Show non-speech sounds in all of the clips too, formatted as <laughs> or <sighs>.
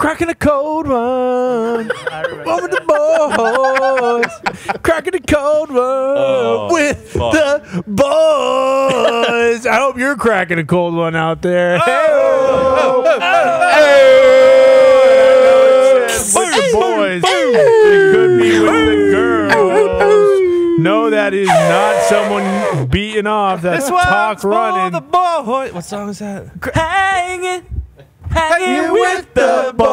Cracking a cold one. Over the boys. Cracking a cold one with the boys. I hope you're cracking a cold one out there. Oh. Hey. With the boys. It could be with the girls. No, that is not someone beating off. That's talk running. the boy. What song is that? Hanging, hanging with the boys.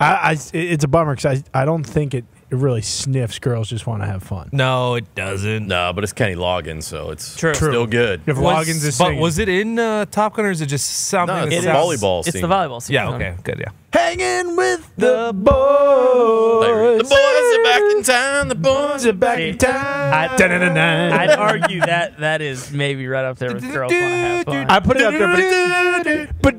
I, I, it's a bummer because I, I don't think it, it really sniffs. Girls just want to have fun. No, it doesn't. No, but it's Kenny Loggins, so it's True. still good. If Was- Loggins is but singing. was it in uh, Top Gun or is it just something? No, that it's the sounds- volleyball It's scene. the volleyball scene. Yeah. Okay. Good. Yeah. hanging with the boys. The boys. boys are back in town. The boys are back in town. I- I'd argue that that is maybe right up there with girls want to have fun. I put it up there, but but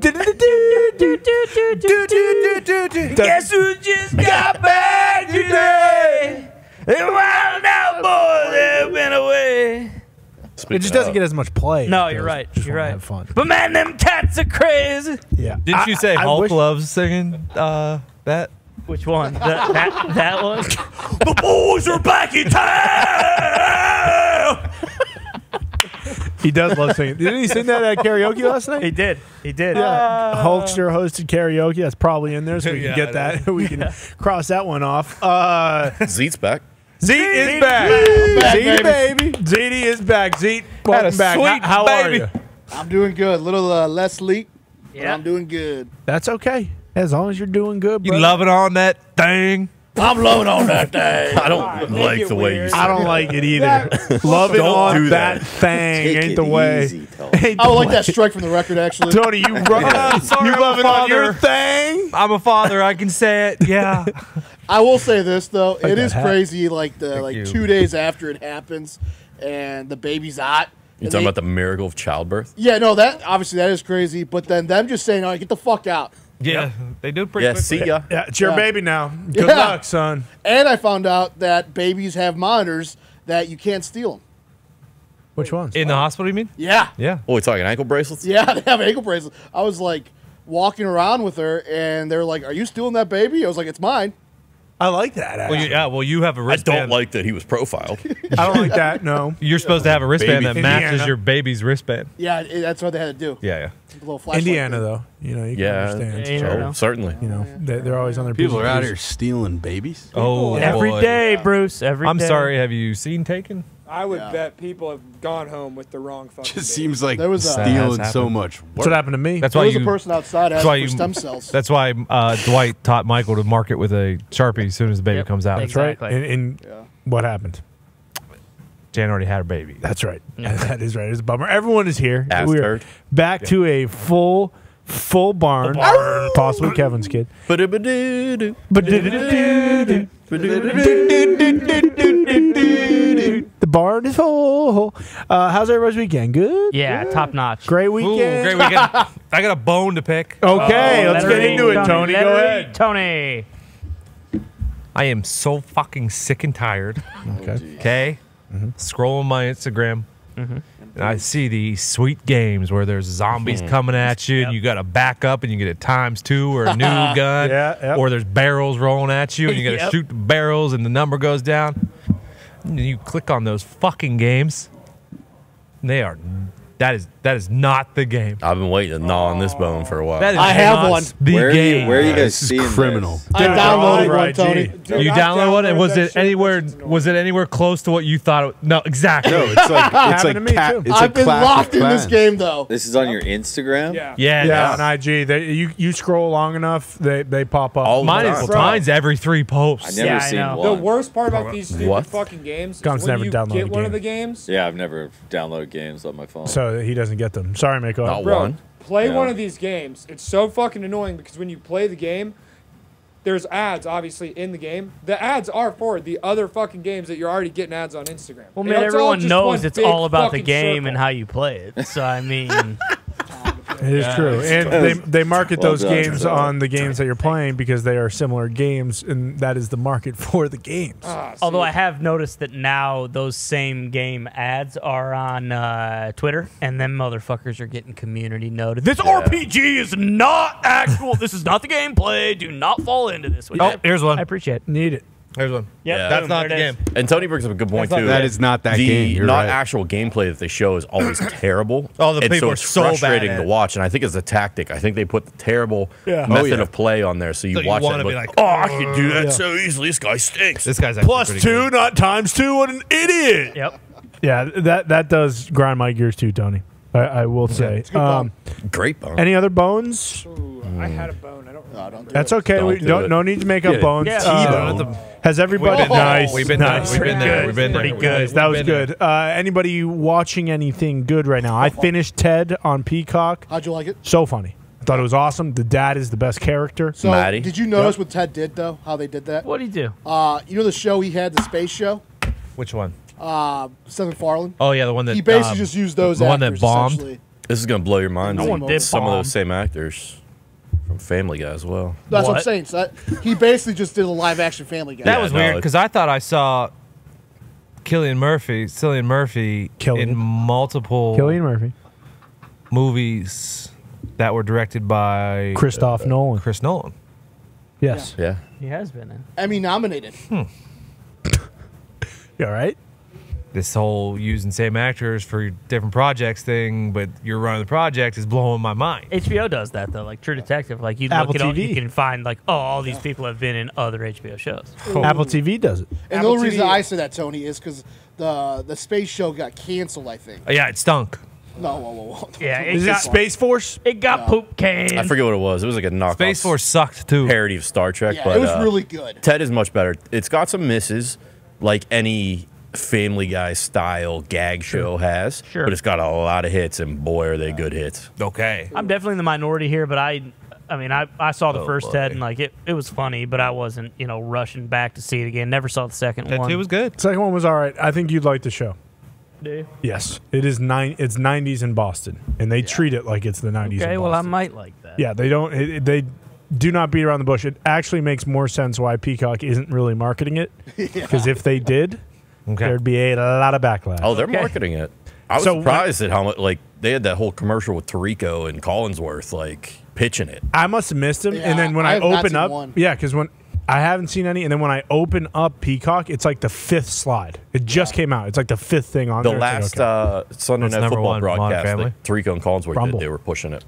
Guess who just got back today? And wild out boys have been away. it just doesn't get as much play. No, you're right. just You're right. Have fun. But man, them cats are crazy. Yeah. Didn't I- you say I- I Hulk wish- loves singing uh, that? Which one? That that, that one? <laughs> The boys are back in town. He does love singing. Didn't he sing that at karaoke last night? He did. He did. Yeah, Hulkster hosted karaoke. That's probably in there, so we <laughs> can Yeah, get that. <laughs> We can cross that one off. Uh, Zeet's back. Zeet is back. Zeet, baby. Zeet is back. Zeet, welcome back. sweet How, how are you? I'm doing good. A little uh, less sleep, but Yeah. I'm doing good. That's okay. As long as you're doing good, You bro. loving on that thing? I'm loving on that thing. I don't like the way you. I don't like it either. <laughs> Love it Don't on do that, that. thing ain't the way. Ain't I the would like way. that strike from the record, actually. Tony, you run. sorry, you I'm love it on your father. thing. I'm a father. I can say it. Yeah. <laughs> I will say this though, it that is hat. crazy. Like the like you. two days after it happens, and the baby's hot. You and talking they- about the miracle of childbirth? Yeah, no, that obviously that is crazy. But then them just saying, "All right, get the fuck out." Yeah. They do pretty Yeah. quickly. See ya. Yeah, it's your Yeah. baby now. <laughs> Good Yeah. luck, son. And I found out that babies have monitors that you can't steal them. Which ones? In the hospital, you mean? Yeah, Yeah. Oh, we're talking ankle bracelets? yeah, <laughs> they have ankle bracelets. I was like walking around with her, and they're like, "Are you stealing that baby?" I was like, "It's mine." I like that. Well, you, yeah. Well, you have a wristband. I don't like that he was profiled. <laughs> I don't like that. No. You're supposed to have a wristband Baby. that matches Indiana. your baby's wristband. Yeah, it, that's what they had to do. Yeah, yeah. A little flashlight Indiana, thing. though, you know, you yeah. can understand. Yeah, so, never know. certainly. You know, they, they're always on their People are out Q's. here stealing babies. Oh, Every boy. day, Bruce. Every I'm day. sorry. Have you seen Taken? I would Yeah. bet people have gone home with the wrong fucking. Just baby. seems like There was a- stealing so happened. much That's what happened to me. That's There why was you. a person outside That's asking why for you. stem cells. That's why uh, Dwight taught Michael to mark it with a sharpie as soon as the baby Yep. comes out. That's right. And, and Yeah. what happened? Jan already had her baby. That's right. <laughs> that is right. It's a bummer. Everyone is here. We're turd. back to a full, full barn. Possibly Kevin's kid. <laughs> Ba-da-ba-doo-doo. The barn is full. Uh, how's everybody's weekend? Good. Yeah, top notch. Great Ooh, weekend. great weekend. <laughs> I got a bone to pick. Okay, Oh, let's get into it, Tony. Let Go ahead. Tony. I am so fucking sick and tired. Okay. Okay, mm-hmm. scrolling my Instagram, mm-hmm. and I see these sweet games where there's zombies mm-hmm. coming at you, and you got to back up, and you get a times two or a new <laughs> gun, Yeah, yep. or there's barrels rolling at you, and you got to Yep. shoot the barrels, and the number goes down. You click on those fucking games. They are that is that is not the game. I've been waiting to gnaw on this bone for a while. That is I have one. The Where are, game. you, where are you guys This is seeing criminal. This? I downloaded one, Tony. Dude, you I download one, and was it anywhere? Was it anywhere close to what you thought? It, no, exactly. No, it's like <laughs> it's Happened like to me, cat, too. it's I've a been classic locked in this game though. This is on your Instagram? Yeah. Yeah, Yeah, no. on IG, they, you you scroll long enough, they they pop up. All Mine is mine's every three posts. I posts. never Yeah, I seen know. The worst part about these stupid fucking games is when never you get one of the games. Yeah, I've never downloaded games on my phone. so he doesn't get them. Sorry, Mako. Not Bro, one. play Yeah. one of these games. It's so fucking annoying because when you play the game, there's ads obviously in the game. The ads are for the other fucking games that you're already getting ads on Instagram. Well, man, everyone knows it's all about the game circle. and how you play it. So I mean, <laughs> It is true, and they they market Well those done, games Joe. on the games that you're playing because they are similar games, and that is the market <laughs> for the games. Ah, Although I have noticed that now those same game ads are on uh, Twitter, and them motherfuckers are getting community noted. This RPG is not actual. this is not the gameplay. Do not fall into this. Which Oh, I, here's one. I appreciate. Need it. Here's one. Yep, Yeah. That's boom, not the game. And Tony brings up a good point too. That is not that the game. You're not right. actual gameplay that they show is always <laughs> terrible. Oh, the and people so are it's so bad frustrating at to watch. And I think it's a tactic. I think they put the terrible Yeah. method Oh, yeah. of play on there, so you So you watch it and be like, like, oh, I can do that Yeah. so easily. This guy stinks. This guy's actually two, good. not times two. What an idiot! Yep. Yeah, that that does grind my gears too, Tony. I, I will say. good Um, Great bone. any other bones? Ooh, I had a bone. I don't. No, don't do That's it. okay. Don't we do don't. it. No need to make up Yeah. bones. Yeah. T-bone. has everybody? We've been- nice. We've been nice. there. We've been there. We've been there. Pretty good. That was good. Uh, anybody watching anything good right now? I finished Ted on Peacock. How'd you like it? So funny. I thought it was awesome. The dad is the best character. So, Maddie? did you notice what Ted did though? How they did that? What did he do? Uh, you know the show he had, the space show, Which one? uh, Seth MacFarlane. Oh yeah, the one that He basically um, just used those the one that actors, bombed? This is gonna blow your mind. No one did Some bomb. of those same actors from Family Guy as well. That's what, I'm What? saying. So that, he basically just did a live action Family Guy. That Yeah, was no, weird it- because I thought I saw Killian Murphy, Cillian Murphy, Killian. in multiple Killian Murphy, movies that were directed by Christoph uh, Nolan. Chris Nolan. Yes. Yeah. He has been in. Emmy nominated. Hmm. You all right? This whole using same actors for different projects thing, but you're running the project is blowing my mind. HBO does that though, like True Detective. Like you Apple look at all, TV. you can find like, oh, all these people have been in other HBO shows. Apple TV does it. And Apple the only reason I say that, Tony, is because the the space show got canceled. I think. Uh, Yeah, it stunk. No, whoa, whoa, whoa. Yeah, <laughs> it Is it Space Force? it got poop can. I forget what it was. It was like a knockoff Space Force sucked too. parody of Star Trek, Yeah, but it was uh, really good. Ted is much better. It's got some misses, like any Family Guy style gag show has. Sure. But it's got a lot of hits, and boy, are they good hits. Okay. I'm definitely in the minority here, but I, I mean, I, I saw the Oh, first boy. Ted and like it, it was funny, but I wasn't, you know, rushing back to see it again. Never saw the second That one. too was good. Second one was all right. I think you'd like the show. Do you? Yes, it is nine. It's '90s in Boston, and they treat it like it's the '90s. Okay, in well, I Boston. might like that. Yeah, they don't. It, it- they do not beat around the bush. It actually makes more sense why Peacock isn't really marketing it. <laughs> Because if they did, Okay. there'd be a lot of backlash. Oh, they're Okay. marketing it. I was So surprised at how much, like, they had that whole commercial with Tirico and Collinsworth, like, pitching it. I must have missed him. Yeah, and then when I I, open up, one. yeah, because when I haven't seen any, and then when I open up Peacock, it's like the fifth slide. It just came out. It's like the fifth thing on The there. It's like, last okay. uh, Sunday What's Night Football one? Broadcast, Family? like, Tirico and Collinsworth Rumble. did, they were pushing it.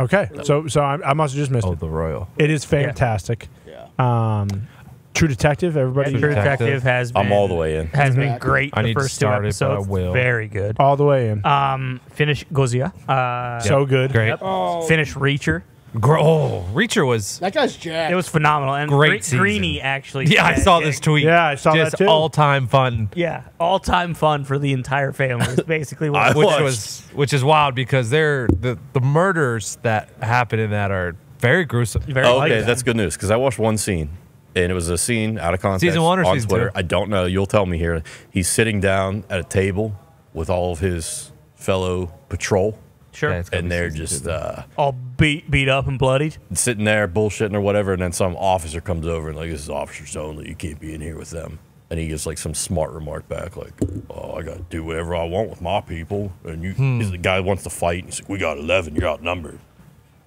okay, so so I, I must have just missed Oh, it. the Royal. It is fantastic. Yeah. Um, True Detective. Everybody, True Detective. Detective has been I'm all the way in. has been great. I the need to first two start it, but I episodes, will. very good. all the way in. Um, finish Gozia. Uh, so good. Great. Oh, finish Reacher. Gr- oh, Reacher was. That guy's jacked. It was phenomenal. And Great Gre- season. Greeny actually. Yeah, I said- saw this tweet. Yeah, I saw that too. all time fun. Yeah, all time fun for the entire family. Is basically what. <laughs> I it which watched. was which is wild because they're the the murders that happen in that are very gruesome. Very Oh, like okay, that. that's good news because I watched one scene, and it was a scene out of context Season one or on season Twitter. two? I don't know. You'll tell me here. He's sitting down at a table with all of his fellow patrol, Sure. Yeah, and they're just two. uh, all beat beat up and bloodied. sitting there bullshitting or whatever. And then some officer comes over and like, "This is officers only. You can't be in here with them." And he gives like some smart remark back, like, "Oh, I got to do whatever I want with my people." And you, Hmm. he's the guy wants to fight. And he's like, "We got eleven. You're outnumbered.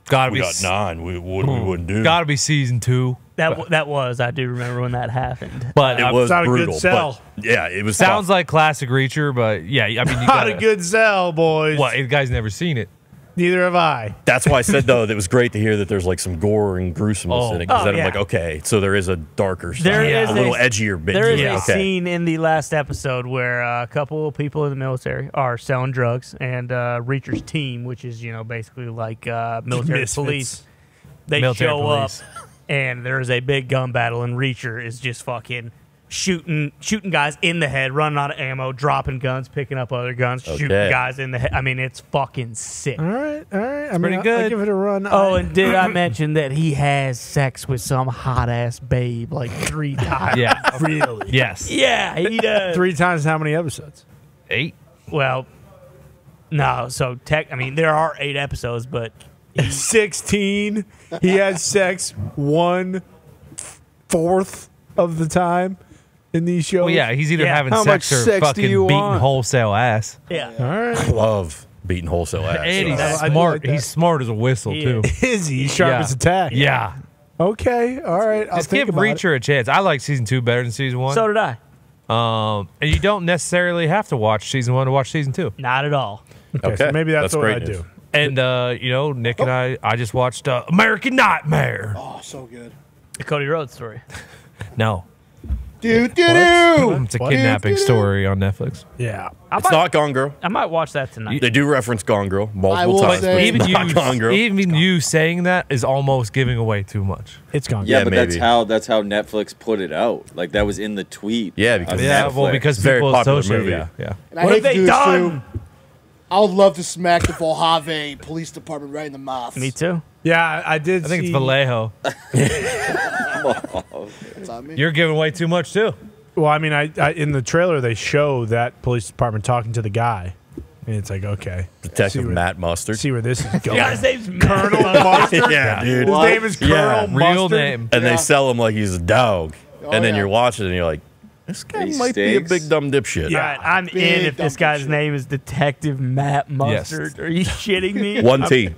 Gotta We be got nine. We what we hmm. wouldn't do." Gotta be season two. That w- that was. I do remember when that happened. But It was not a good sell. Yeah, it was sounds tough. like classic Reacher, but yeah, I mean, you Not gotta, a good sell, boys. What? The guy's never seen it. Neither have I. That's why I said though that it was great to hear that there's like some gore and gruesomeness Oh. in it. Because Oh, then yeah. I'm like, okay, so there is a darker side, There is a little a- edgier bit. There to is it. a okay. scene in the last episode where uh, a couple of people in the military are selling drugs, and uh, Reacher's team, which is you know basically like uh, <laughs> military Misfits. police, they Military show police. up, and there's a big gun battle, and Reacher is just fucking shooting shooting guys in the head, running out of ammo, dropping guns, picking up other guns, shooting guys in the head. I mean, it's fucking sick. All right, all right. I mean, pretty I- I good. give it a run. Oh, and did I mention that he has sex with some hot ass babe like three <laughs> times? Yeah. <laughs> really? Yes. Yeah, he <laughs> does. Three times how many episodes? Eight. Well, No, so tech. I mean, there are eight episodes, but 16. He has sex one fourth of the time in these shows. Well, yeah, he's either Yeah. having How much sex or sex do fucking you beating want? wholesale ass. yeah. All right. Love beating wholesale ass. And he's so. I do smart. like that. he's smart as a whistle He too. Is <laughs> he sharp Yeah. as a tack? Yeah. Okay. All right. I'll Just think give about it. Reacher a chance. I like season two better than season one. So did I. um, and you don't necessarily have to watch season one to watch season two. Not at all. Okay, so maybe that's, what great I news. do. And uh, you know, Nick and I, I just watched uh, American Nightmare. Oh, so good. The Cody Rhodes story. <laughs> No, Do do do. it's a What? kidnapping story on Netflix. Yeah. I It's might, not Gone Girl. I might watch that tonight. They do reference Gone Girl I multiple will times, say- but Even it's you, not Gone Girl. even you saying that is almost giving away too much. It's gone. Yeah, Yeah, but that's maybe. how that's how Netflix put it out. Like that was in the tweet. Yeah, because of Yeah, well, Netflix. because It's very people popular associate. movie. Yeah, yeah. And I What hate have to they do this done? Too. I would love to smack the Volhave Police Department right in the mouth. Me too. Yeah, I I did. I think see, it's Vallejo. It's on me. You're giving away too much too. Well, I mean, I, I in the trailer they show that police department talking to the guy, and it's like, okay, Detective See what- Matt Mustard. see where this is going. <laughs> Yeah, his name's Colonel Mustard. yeah, dude. His name is Colonel Yeah. Mustard. Real name. And Yeah. they sell him like he's a dog. Oh, and then yeah. you're watching and you're like, this guy He might be a big dumb dipshit. Yeah. All right, I'm Big in if this guy's shit. name is Detective Matt Mustard. Are you <laughs> shitting me? One T. One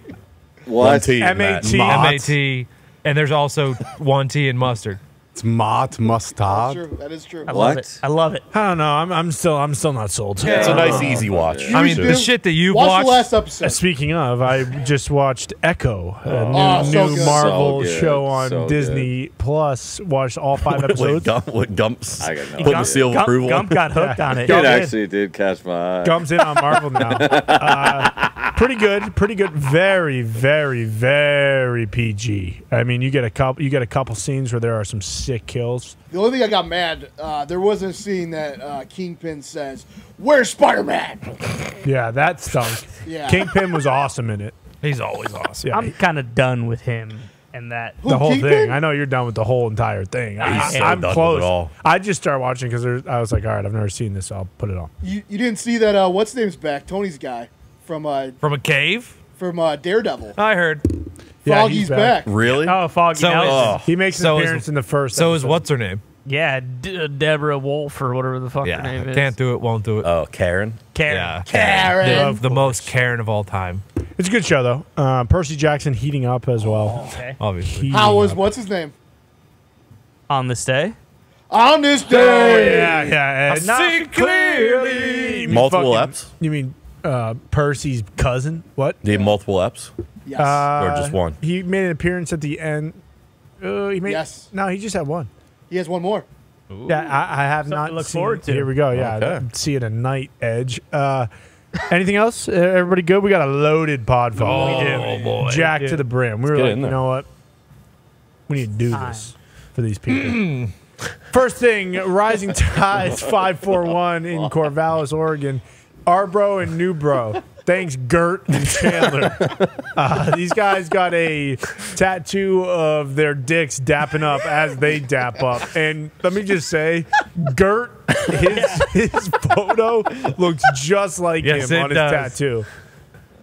what? T. M A Matt. T. M A T, and there's also one T in mustard. It's Mott That's Mustard. true. That is true. I love it. I love it. I don't know. I'm, I'm still I'm still not sold. It's a nice, easy watch. I mean, the shit that you've Watch watched. the last Uh, episode. Speaking of, I just watched Echo, a new, Oh, so new good. Marvel So good. show on So Disney Plus. Watched all five <laughs> What, episodes. Gump, what Gump's I got no putting idea. the seal of Gump, approval Gump got hooked on it. <laughs> It Gump did. actually did catch my eye. Gump's in on Marvel now. <laughs> Uh, pretty good, pretty good. Very, very, very PG. I mean, you get a couple, you get a couple scenes where there are some sick kills. The only thing I got mad, uh, there was a scene that uh, Kingpin says, "Where's Spider-Man?" Yeah, that stunk. Yeah. Kingpin was awesome in it. He's always awesome. Yeah, I'm kind of done with him and that. Who, the whole Kingpin? thing. I know you're done with the whole entire thing. I, so I'm done with close. it all. I just started watching because I was like, all right, I've never seen this. So I'll put it on. You, you didn't see that? Uh, what's his name's back? Tony's guy from uh, From a cave. from uh, Daredevil. I heard. Yeah, Froggy's he's back. Really? Oh, Foggy So Nelson. is- He makes an So is- appearance in the first. So is episode. what's her name? Yeah, D- uh, Deborah Wolf or whatever the fuck her name is. can't do it, won't do it. Oh, Karen. Karen. yeah, Karen. The, the most Karen of all time, It's a good show though. Uh, Percy Jackson heating up as well. Okay. obviously. Heating How was up. what's his name? On this day. On this Oh day. yeah, yeah. and not see clearly. You mean Multiple fucking- eps? You mean uh, Percy's cousin? What? Do you have multiple eps? Yes. Uh, just one? He made an appearance at the end. Uh, he made, Yes. No, he just had one. he has one more. Yeah, I, I have Something not to look seen- forward to. Here we go. Yeah, Okay. I'm seeing a night edge. Uh, anything else? Uh, Everybody good? We got a loaded pod phone. Oh, we do. boy. Jack We to the brim. We were like, you know what? We need to do this for these people. <clears throat> First thing, Rising Tides 541 in <laughs> Corvallis, Oregon. Arbro and Newbro. Thanks, Gert and Chandler. <laughs> Uh, these guys got a tattoo of their dicks dapping up as they dap up. And let me just say, Gert, his, his photo looks just like Yes, him it on his does. tattoo.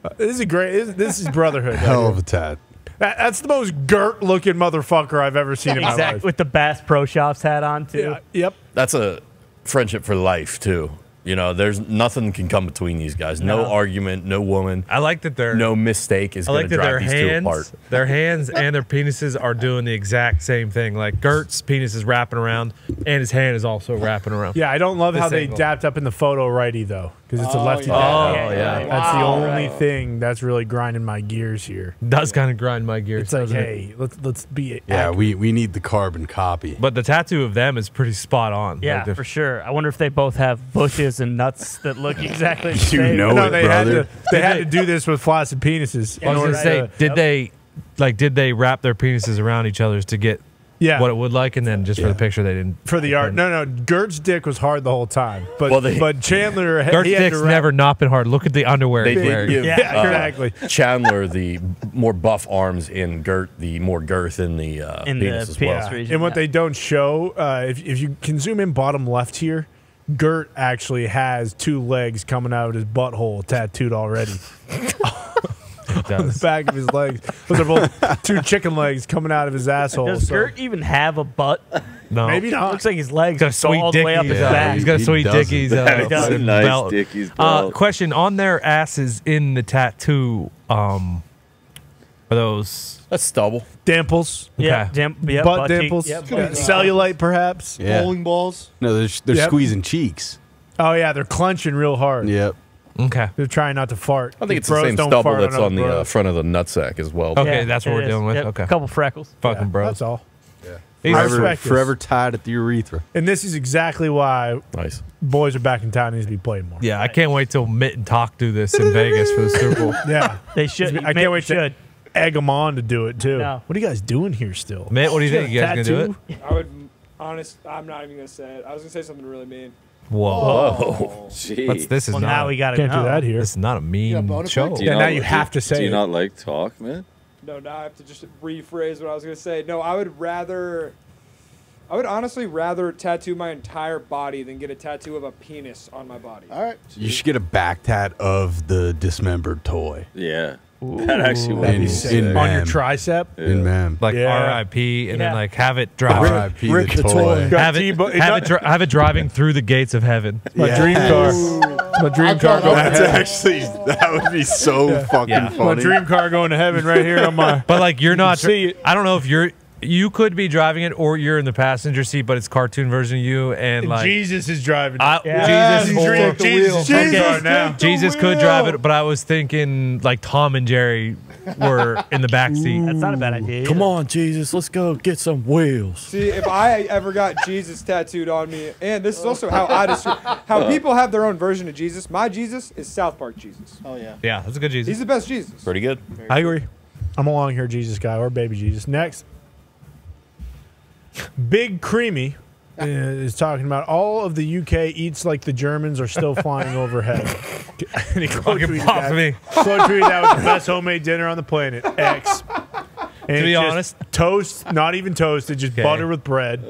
Uh, This is a great. This, this is brotherhood. right Hell here. of a tat. That- that's the most Gert looking motherfucker I've ever seen in my Exactly. life. With the Bass Pro Shops hat on too. Yeah, yep. That's a friendship for life, too. You know, there's nothing can come between these guys. No, No. argument, no woman, I like that they're. no mistake is I going like to that their drive these two apart. hands, <laughs> their hands and their penises are doing the exact same thing. Like Gert's penis is wrapping around, and his hand is also wrapping around. Yeah, I don't love This how they dapped up in the photo righty though, because it's a Oh, lefty. yeah. dap. Oh, yeah. That's the Wow. only thing that's really grinding my gears here. does kind of grind my gears. It's like, doesn't it? hey, let's let's be Yeah, accurate. we, we need the carbon copy. But the tattoo of them is pretty spot on. Yeah, Like, for sure. I wonder if they both have bushes and nuts that look <laughs> exactly the You same. know no, it, they brother. had to they had to do this with flaccid penises. in I was gonna say, to- did they, like, did they wrap their penises around each other's to get yeah, what it would like, and then just for Yeah. the picture they didn't for the art. No, no, Gert's dick was hard the whole time, but Well, they- but Chandler Gert's he had dick's to wrap- never not been hard. Look at the underwear They he's did wearing. give Yeah, uh, exactly. Chandler the more buff arms in Gert the more girth in the uh, In the penis as penis well. region. And what yeah. they don't show, uh, if, if you can zoom in bottom left here, Gert actually has two legs coming out of his butthole tattooed already. <laughs> <laughs> on the back of his legs. Those are both two chicken legs coming out of his asshole. Does so- Gert even have a butt? No. Maybe not. Looks like his legs He's got go a sweet all the way up dickies. his Yeah, back. He's got a He sweet <laughs> dickies. Uh, That's a nice belt. dickies Uh, question on their asses in the tattoo. Um, are those That's stubble. dimples, Yeah, Okay. dim, yeah, butt, butt cheek, dimples, yeah, butt cellulite perhaps. Yeah. Bowling balls. No, they're, they're Yep. squeezing cheeks. Oh yeah, they're clenching real hard. Yep. Okay? They're trying not to fart. I think it's the same stubble that's other on the uh, front of the nutsack as well. Okay, Yeah, that's what we're is. dealing with. Yep, Okay, A couple freckles. fucking Yeah, bros. That's all. Yeah. I Forever, respect this. forever tied at the urethra. And this is exactly why Nice. boys are back in town needs to be played more. Yeah, I can't wait till Mitt and Talk do this in Vegas for the Super Bowl. <laughs> Yeah. They should. I can't wait should. to egg them on to do it too. No. What are you guys doing here still? Mitt, what do you think? You guys gonna do it? I would honest. I'm not even gonna say it. I was gonna say something really mean. Whoa, Oh, jeez. What's this? Is Well, not. now we got to Can't know. do that here. This is not a mean bonus show. points. Do you Yeah, not- now you do- have to say Do you it. not like talk, man? No, now I have to just rephrase what I was gonna say. No, I would rather. I would honestly rather tattoo my entire body than get a tattoo of a penis on my body. All right. You should get a back tat of the dismembered toy. Yeah. That actually would be be sick. in On your Ma'am. tricep? In ma'am. Like Yeah. R.I.P. and then Yeah. like have it drive. R.I.P. Rick the the toy. toy. Have it, T-bo- have, it dri- have it driving through the gates of heaven. <laughs> My Yes. dream car. My dream car going that. to That's heaven. actually that would be so fucking Yeah. My funny. dream car going to heaven right here on my. But like you're not. see it. I don't know if you're. You could be driving it, or you're in the passenger seat, but it's cartoon version of you, and like Jesus is driving. I, Yeah. Jesus, He's or- dream- Jesus, wheel. Jesus, Okay. now. Jesus could drive it, but I was thinking like Tom and Jerry were in the back seat. That's not a bad idea. Come on, Jesus, let's go get some wheels. See, if I ever got Jesus tattooed on me, and this is also how I describe how people have their own version of Jesus. My Jesus is South Park Jesus. Oh yeah. Yeah, that's a good Jesus. He's the best Jesus. Pretty good. I agree. I'm along here, Jesus guy or baby Jesus. Next, Big Creamy is talking about all of the UK eats like the Germans are still flying overhead. and he quote Fucking tweeted popped that, me. quote tweeted that was the best homemade dinner on the planet. X. <laughs> And To be it's just honest- toast, not even toasted, just Okay. butter with bread,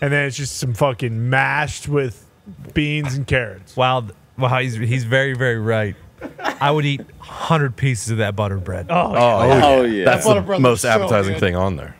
and then it's just some fucking mashed with beans and carrots. Wow, th- wow, he's he's very very right. I would eat hundred pieces of that buttered bread. Oh, Oh, yeah. Oh, yeah. That's Butter the bread most looks so appetizing good. thing on there.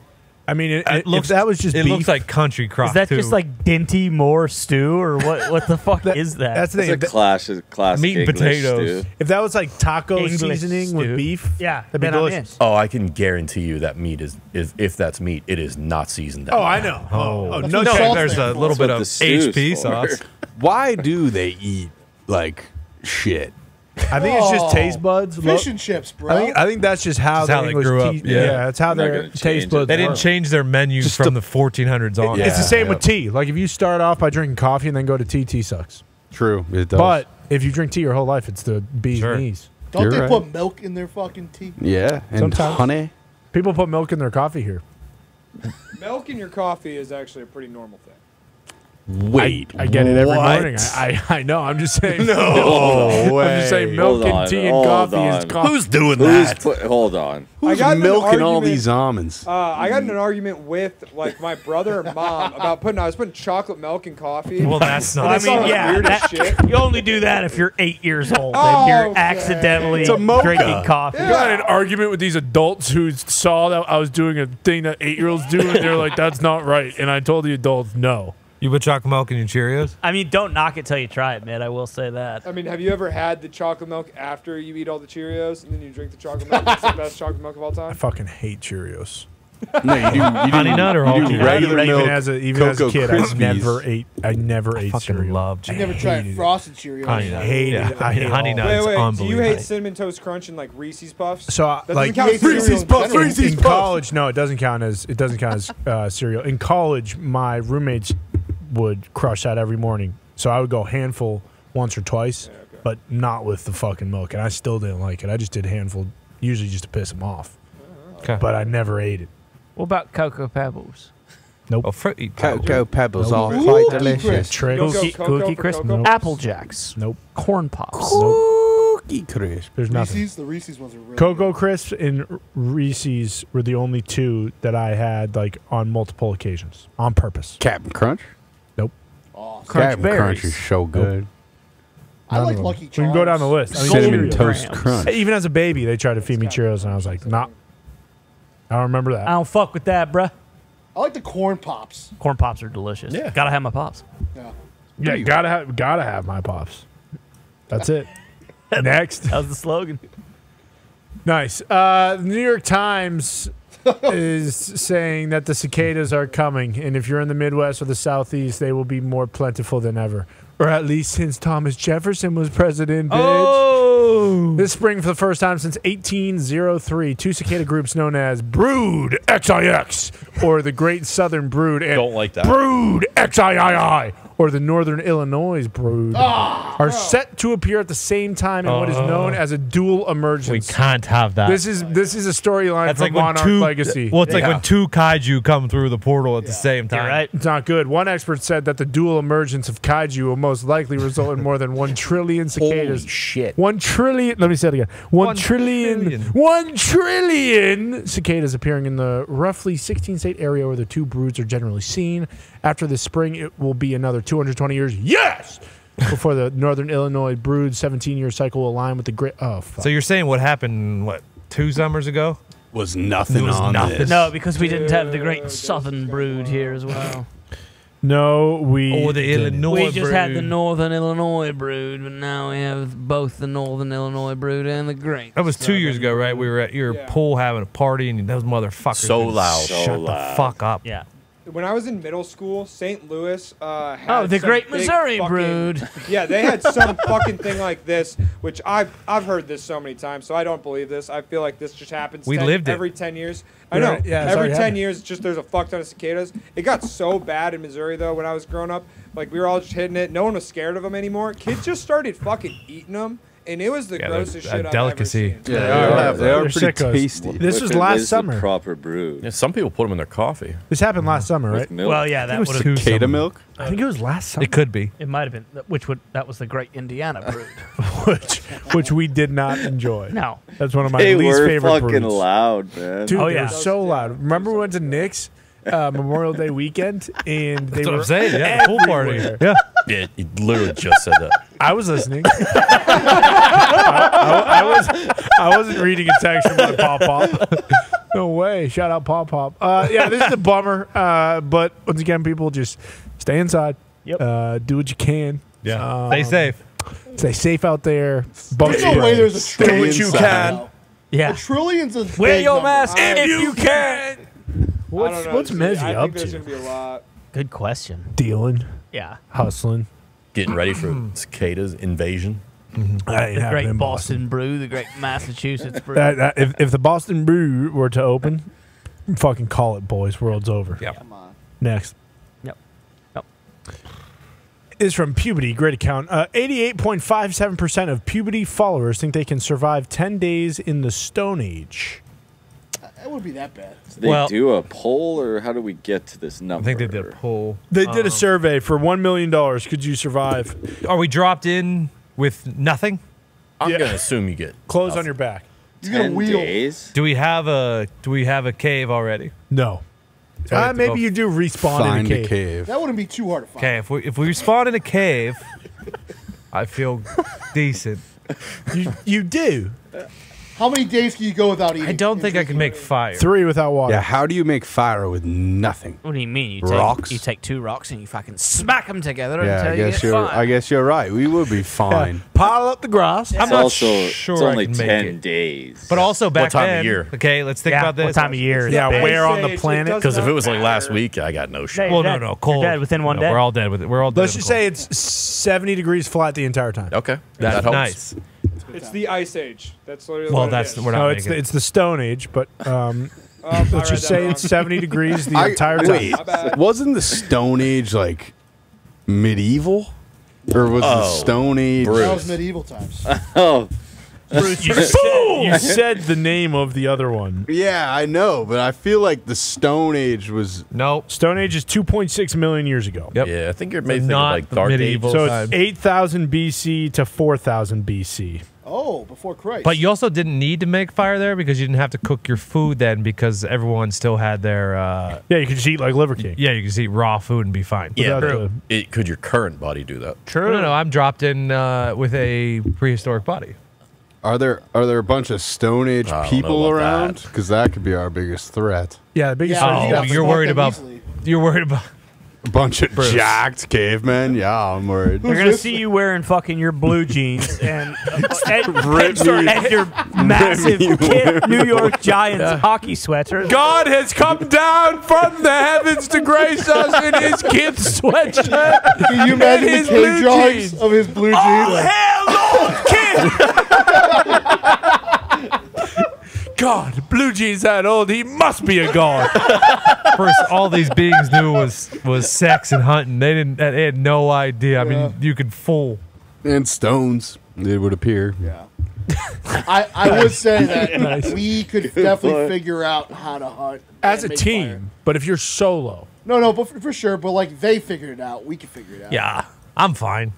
I mean, it, It if that was just it beef, looks like country crock Is that too. just like Dinty Moore stew or what? What the fuck is that? that's the It's a If of classic, classic Meat and English potatoes. stew. If that was like taco English seasoning with beef, yeah, that'd be then delicious. Oh, I can guarantee you that meat is, is if that's meat, it is not seasoned. That Oh, well. I know. Oh, oh, oh no, no, salt there's a little That's bit of HP for. sauce. <laughs> Why do they eat like shit? I think it's just Oh, taste buds. Lo- Fish and chips, bro. I think I think that's just how Just the how they English grew up, tea- yeah. yeah, that's how They're not their gonna taste change it. buds. They didn't work. change their menu Just from the- the 1400s on. It's the same yeah. with tea. Like if you start off by drinking coffee and then go to tea, tea sucks. True, it does. But if you drink tea your whole life, it's the bee's Sure. knees. Don't You're they right. put milk in their fucking tea? yeah, and Sometimes. honey. People put milk in their coffee here. Milk in your coffee is actually a pretty normal thing. Wait, I get it every what? morning. I, I I know. I'm just saying. <laughs> <laughs> No way. I'm just saying milk Hold and on, tea and hold coffee is coffee. Who's doing Who's that? put? Hold on. I Who's got in an all these almonds? Uh, I got in an argument with like my brother and mom about putting. I was putting chocolate milk in coffee. Well, that's not. I I saw mean, yeah, weirdest that- shit. <laughs> you only do that if you're eight years old Oh, and you're okay. accidentally It's a mocha. drinking coffee. I got an argument with these adults who saw that I was doing a thing that eight year olds do, and they're like, "That's not right." And I told the adults, "No." You put chocolate milk in your Cheerios? I mean, don't knock it till you try it, man. I will say that. I mean, have you ever had the chocolate milk after you eat all the Cheerios and then you drink the chocolate milk? It's the best chocolate milk of all time. I fucking hate Cheerios. <laughs> no, you do. You do Honey nut or you whole do Cheerios? regular even milk. as a even as a Cocoa kid, I never ate. I never ate Fucking cereal. love You never tried it. frosted Cheerios. Honey nut. Hated Yeah. it. I hate Honey all nut. Wait, It's wait. Do you hate cinnamon toast crunch and like Reese's Puffs? So, uh, like doesn't count as cereal Reese's in Puffs. Reese's in Puffs. college, no, it doesn't count as it doesn't count as uh, cereal. In college, my roommates would crush that every morning, so I would go handful once or twice, but not with the fucking milk, and I still didn't like it. I just did handful, usually just to piss them off, Okay. but I never ate it. What about Cocoa Pebbles? Oh, fruity Cocoa pebbles are Ooh, quite delicious. crisp. Tricks, Go, go, Cookie, Cocoa cookie crisp, Cocoa? Apple Jacks, nope, corn pops. Cookie crisp. there's nothing. Reese's, the Reese's ones are really Cocoa good. Crisp and Reese's were the only two that I had like on multiple occasions on purpose. Captain Crunch. Awesome. Crunch Captain berries. Crunch is so good. I None like of them. Lucky We can go down the list. I mean, Cinnamon Toast Grams. Crunch. Even as a baby, they tried to feed me Cheerios, and I was like, nah. I don't remember that. I don't fuck with that, bruh. I like the corn pops. Corn pops are delicious. Yeah. Gotta have my pops. Yeah. yeah, gotta have, gotta have my pops. That's it. <laughs> Next. That was the slogan. Nice. Uh, the New York Times <laughs> is saying that the cicadas are coming, and if you're in the Midwest or the Southeast, they will be more plentiful than ever. Or at least since Thomas Jefferson was president, bitch. Oh, This spring, for the first time since 1803, two cicada groups known as Brood XIX, or the Great Southern Brood, and Don't like that. Brood XIII, or the Northern Illinois Brood, ah, are set to appear at the same time in what is oh. known as a dual emergence. we can't have that. This is this is a storyline That's from like when Monarch two. Legacy. Well, it's like when two kaiju come through the portal at the same time. You're right. It's not good. One expert said that the dual emergence of kaiju will most likely result in more than one trillion <laughs> cicadas. Holy shit. One trillion. Let me say it again. One, One trillion, trillion. One trillion cicadas appearing in the roughly 16 state area where the two broods are generally seen. After the spring, it will be another 220 years. Yes. Before the Northern Illinois brood 17 year cycle will align with the great. Oh, fuck. So you're saying what happened? What two summers ago? Was nothing was on nothing. this. No, because we didn't have the great Southern brood here as well. no, we. Or the didn't. Illinois we just had the. Northern Illinois brood, but now we have both the Northern Illinois brood and the great. That was two years ago, right? We were at your Yeah. pool having a party, and those motherfuckers So would loud. Shut So the fuck up. Yeah. When I was in middle school, St. Louis uh, had Oh, the some Great big Missouri fucking- brood. <laughs> Yeah, they had some fucking thing like this, which I've I've heard this so many times, so I don't believe this. I feel like this just happens. We 10 lived it. every ten years. I Yeah, know. yeah, every ten happened. years, just there's a fuck ton of cicadas. It got so bad in Missouri though when I was growing up. Like we were all just hitting it. No one was scared of them anymore. Kids just started fucking eating them, and it was the Yeah, they're grossest a shit I've delicacy. ever seen. Yeah, they are. are, they are They're pretty sickos. tasty. This was last summer. proper brew. Yeah, some people put them in their coffee. This happened last summer, right? Milk. Well, yeah, that think would it was have. two Cicada summers. milk? I think it was last summer. It could be. It might have been, which would that was the Great Indiana brood. <laughs> which which we did not enjoy. no, That's one of my they least were favorite fucking broods. loud, man. Dude, Oh, they yeah. were so loud. Remember we went to Nick's uh, <laughs> Memorial Day weekend and they That's what were I'm saying. Yeah, the pool party. Yeah. Yeah, he literally just said that. I was listening. <laughs> I, I- I was I wasn't reading a text from my pop pop. No way. Shout out pop pop. Uh, yeah, this is a bummer. Uh, but once again, people just stay inside. Yep. Uh, do what you can. Yeah. Um, Stay safe. Stay safe out there. Bug There's no spray. way there's a Stay trillion. inside. can. yeah. A trillion's a Wear big your number. mask I- if you can. What's, know. what's There's- Mezzy up think there's to? gonna be a lot. Good question. Dealing, Yeah. hustling. Getting ready for cicadas invasion. I ain't The great in Boston brew, the great Massachusetts brew. That, that- if, if the Boston Brew were to open, fucking call it, boys. World's over. Yeah. Come on. Next. Yep. Yep. Is from Pubity. Great account. Uh, 88.57% of Pubity followers think they can survive 10 days in the Stone Age. It wouldn't be that bad. Did they Well- do a poll, or how do we get to this number? I think they did a poll. They did a Um, survey for $1 million. Could you survive? Are we dropped in with nothing? I'm Yeah. gonna assume you get Clothes on your back. You got a Ten wheel. days. Do we have a Do we have a cave already? No. So Uh, maybe you do respawn Find in a a cave. cave. That wouldn't be too hard to find. Okay, if we if we spawn in a cave, I feel <laughs> decent. You, you do. How many days can you go without eating? I don't think I can make fire. Three without water. Yeah, how do you make fire with nothing? What do you mean? You Rocks? take you take two rocks and you fucking smack them together Yeah, until I you guess get you're. fire. I guess you're right. We would be <laughs> fine. Pile up the grass. I'm It's not also sure it's I only can make ten it. days. But also back time of year? Okay, let's think yeah, about this. what time of year? is Yeah, where on the Ice Age, it planet? because if it was like last week, I got no shit. Well, no, no, cold. dead within one day. We're all dead with it. We're all dead. Let's just say it's 70 degrees flat the entire time. Okay, that helps. nice. It's the Ice Age. That's literally Well, what it that's is. we're not No, it's making the, it's the Stone Age, but um, <laughs> Oh, I let's just that say wrong. it's 70 degrees the <laughs> I- entire time. wait, My bad. wasn't the Stone Age like medieval, or was the Oh, Stone Age? Bruce. That was medieval times. <laughs> oh, Bruce, you, said, you said the name of the other one. Yeah, I know, but I feel like the Stone Age was. No. Stone Age is 2.6 million years ago. Yep. Yeah, I think you're maybe thinking not like the Dark medieval- Age. So it's 8,000 BC to 4,000 BC. Oh, before Christ. But you also didn't need to make fire there because you didn't have to cook your food then because everyone still had their. Uh, Yeah, you could just eat like Liver King. yeah, you could just eat raw food and be fine. Yeah, Without but the- it, could your current body do that? No, no, no. I'm dropped in uh, with a prehistoric body. Are there are there a bunch of Stone Age I don't know people around? Because that could be our biggest threat. Yeah, the biggest. Yeah, thing- you Oh, you're worried about. easily. You're worried about. A bunch of jacked cavemen. Yeah, I'm worried. They're gonna see you wearing fucking your blue jeans and, <laughs> uh, and, Rip and, and your massive kid New York Giants hockey sweater. God has come down from the heavens to grace us in his kid's sweatshirt. Can you imagine his the cave blue drawings jeans. of his blue jeans? Oh hell, Lord, kid! <laughs> God, blue jeans that old, he must be a god. <laughs> First, all these beings knew was was sex and hunting. They didn't. They had no idea. I mean, you could fool. and stones. It would appear. Yeah. <laughs> I, I would say that we could definitely figure out how to hunt As a team, fire. but if you're solo, No, no, but for, for sure. But like they figured it out, we can figure it out. Yeah, I'm fine.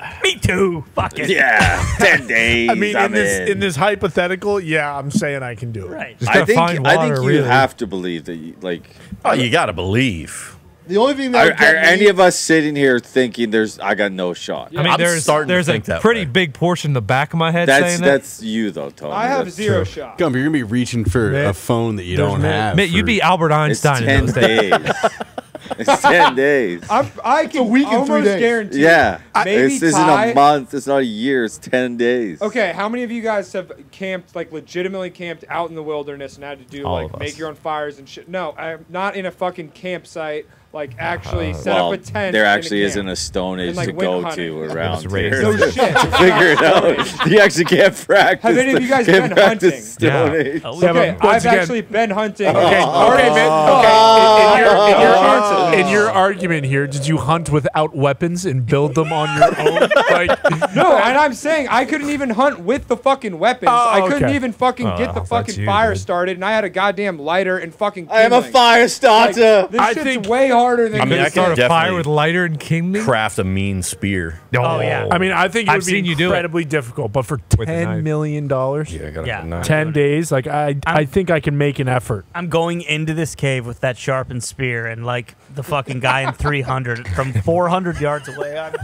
<sighs> Me too. Fuck it. Yeah, <laughs> ten days. I mean, in I'm this in. in this hypothetical, yeah, I'm saying I can do it. Right. I think find I think you really. have to believe that, you, like, Oh, you got to believe. The only thing that are, are me- any of us sitting here thinking there's I got no shot? I mean, I'm there's starting to there's a that pretty way. big portion in the back of my head That's saying that. that's you though, Tony. I have That's zero true. shot. Gump, you're gonna be reaching for Man, a phone that you don't man- have. Mate, you'd be Albert It's Einstein in ten those days. days. <laughs> <laughs> it's ten <laughs> days. I'm, I can week and three almost days. guarantee. Yeah, Maybe this isn't a month. It's not a year. It's ten days. Okay, how many of you guys have camped, like legitimately camped out in the wilderness and had to do All like make your own fires and shit? No, I'm not in a fucking campsite. Like actually uh, set Well, up a tent. there in actually camp. isn't a stone age And, like, to go hunting. to around here. No <laughs> shit. Figure it out. You actually can't practice. Have any of you guys can't been hunting? Stone Yeah. Age. Oh, Okay, I've again- actually been hunting. Okay, Oh. okay, man. Oh, okay, in, in, oh, your, in, your, Oh. in your argument here, did you hunt without weapons and build them on your own? <laughs> Like, No, and I'm saying I couldn't even hunt with the fucking weapons. Oh, I couldn't okay. even fucking Oh, get the fucking you, fire dude. started, and I had a goddamn lighter and fucking. I am a kindling. fire Like, starter. this I shit's think- way harder than I mean, this. I can Start a fire with lighter and kindling. craft a mean spear. Oh, oh, yeah. I mean, I think it I've would be seen you do it. incredibly difficult, but for With a ten knife. million dollars, Yeah, I got Yeah. ten days, like I, I think I can make an effort. I'm going into this cave with that sharpened spear and like the fucking guy in 300 from 400 yards away. I'm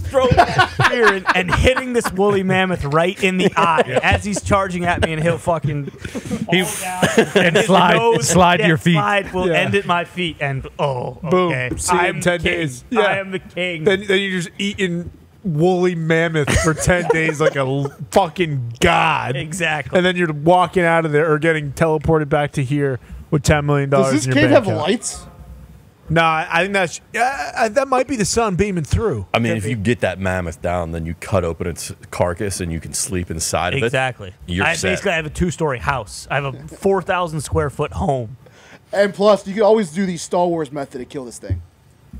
throwing that spear and, and hitting this woolly mammoth right in the <laughs> eye as he's charging at me, and he'll fucking He- fall <laughs> down and his slide- slide to your feet. Slide will Yeah. end at my feet, and oh, Boom. okay. See you in I'm 10 king. days. Yeah. I am the king. Then, then you're just eating woolly mammoth for ten <laughs> days like a fucking god. exactly. and then you're walking out of there or getting teleported back to here with $10 million. Does this in your cave bank have account. lights? Nah, I think that's yeah, I- that might be the sun beaming through. I mean, if you get that mammoth down, then you cut open its carcass and you can sleep inside of it. Exactly. You're I set. basically have a two-story house. I have a 4,000 square foot home. And plus, you can always do the Star Wars method to kill this thing.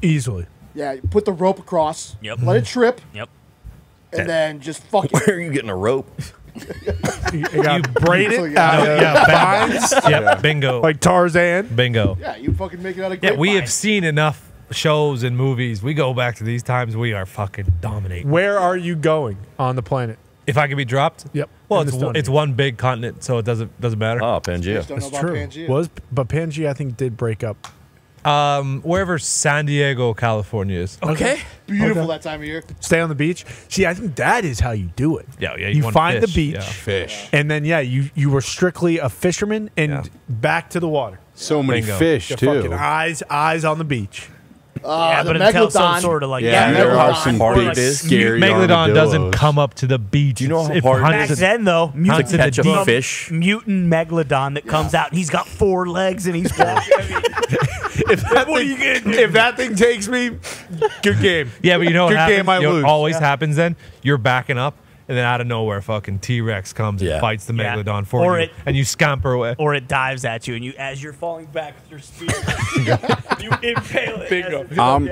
easily. Yeah, you put the rope across. Yep. Let it trip, Yep. and then just fuck it. Where are you getting a rope? You, you got braid So, it yeah. out of yeah, vines Yep, bingo. like Tarzan. bingo. Yeah, you fucking make it out of Yeah, we grapevine. have seen enough shows and movies. We go back to these times. We are fucking dominating. Where are you going on the planet? If I could be dropped, Yep. Well, it's Stone it's one big continent, so it doesn't doesn't matter. Oh, Just Pangea. don't know That's about true. Pangea. Was but Pangea I think did break up. Um, wherever San Diego, California is. Okay. Beautiful Okay. that time of year. Stay on the beach. See, I think that is how you do it. Yeah, yeah. You want find the beach. yeah. Fish. And then yeah, you you were strictly a fisherman and Yeah. back to the water. So many Bingo. fish Your too. fucking eyes eyes on the beach. Uh, yeah, the but until some Megalodon. sort of like Yeah, Yeah, there Megalodon. are some Hard big, it is. scary Megalodon doesn't come up to the beach. Do you know how It hard it hunts Back it- then, though, To mutant, catch a fish? mutant megalodon that comes out he's got four legs and he's walking. <laughs> If that, thing, if that thing takes me, good game. Yeah, but you know what Good happens? game, I You know what lose. always Yeah. happens then? You're backing up, and then out of nowhere, fucking T Rex comes Yeah. and fights the Yeah. Megalodon for Or you, it- and you scamper away. or it dives at you and you, as you're falling back with your spear, <laughs> you impale it. Bingo. as it- I'm,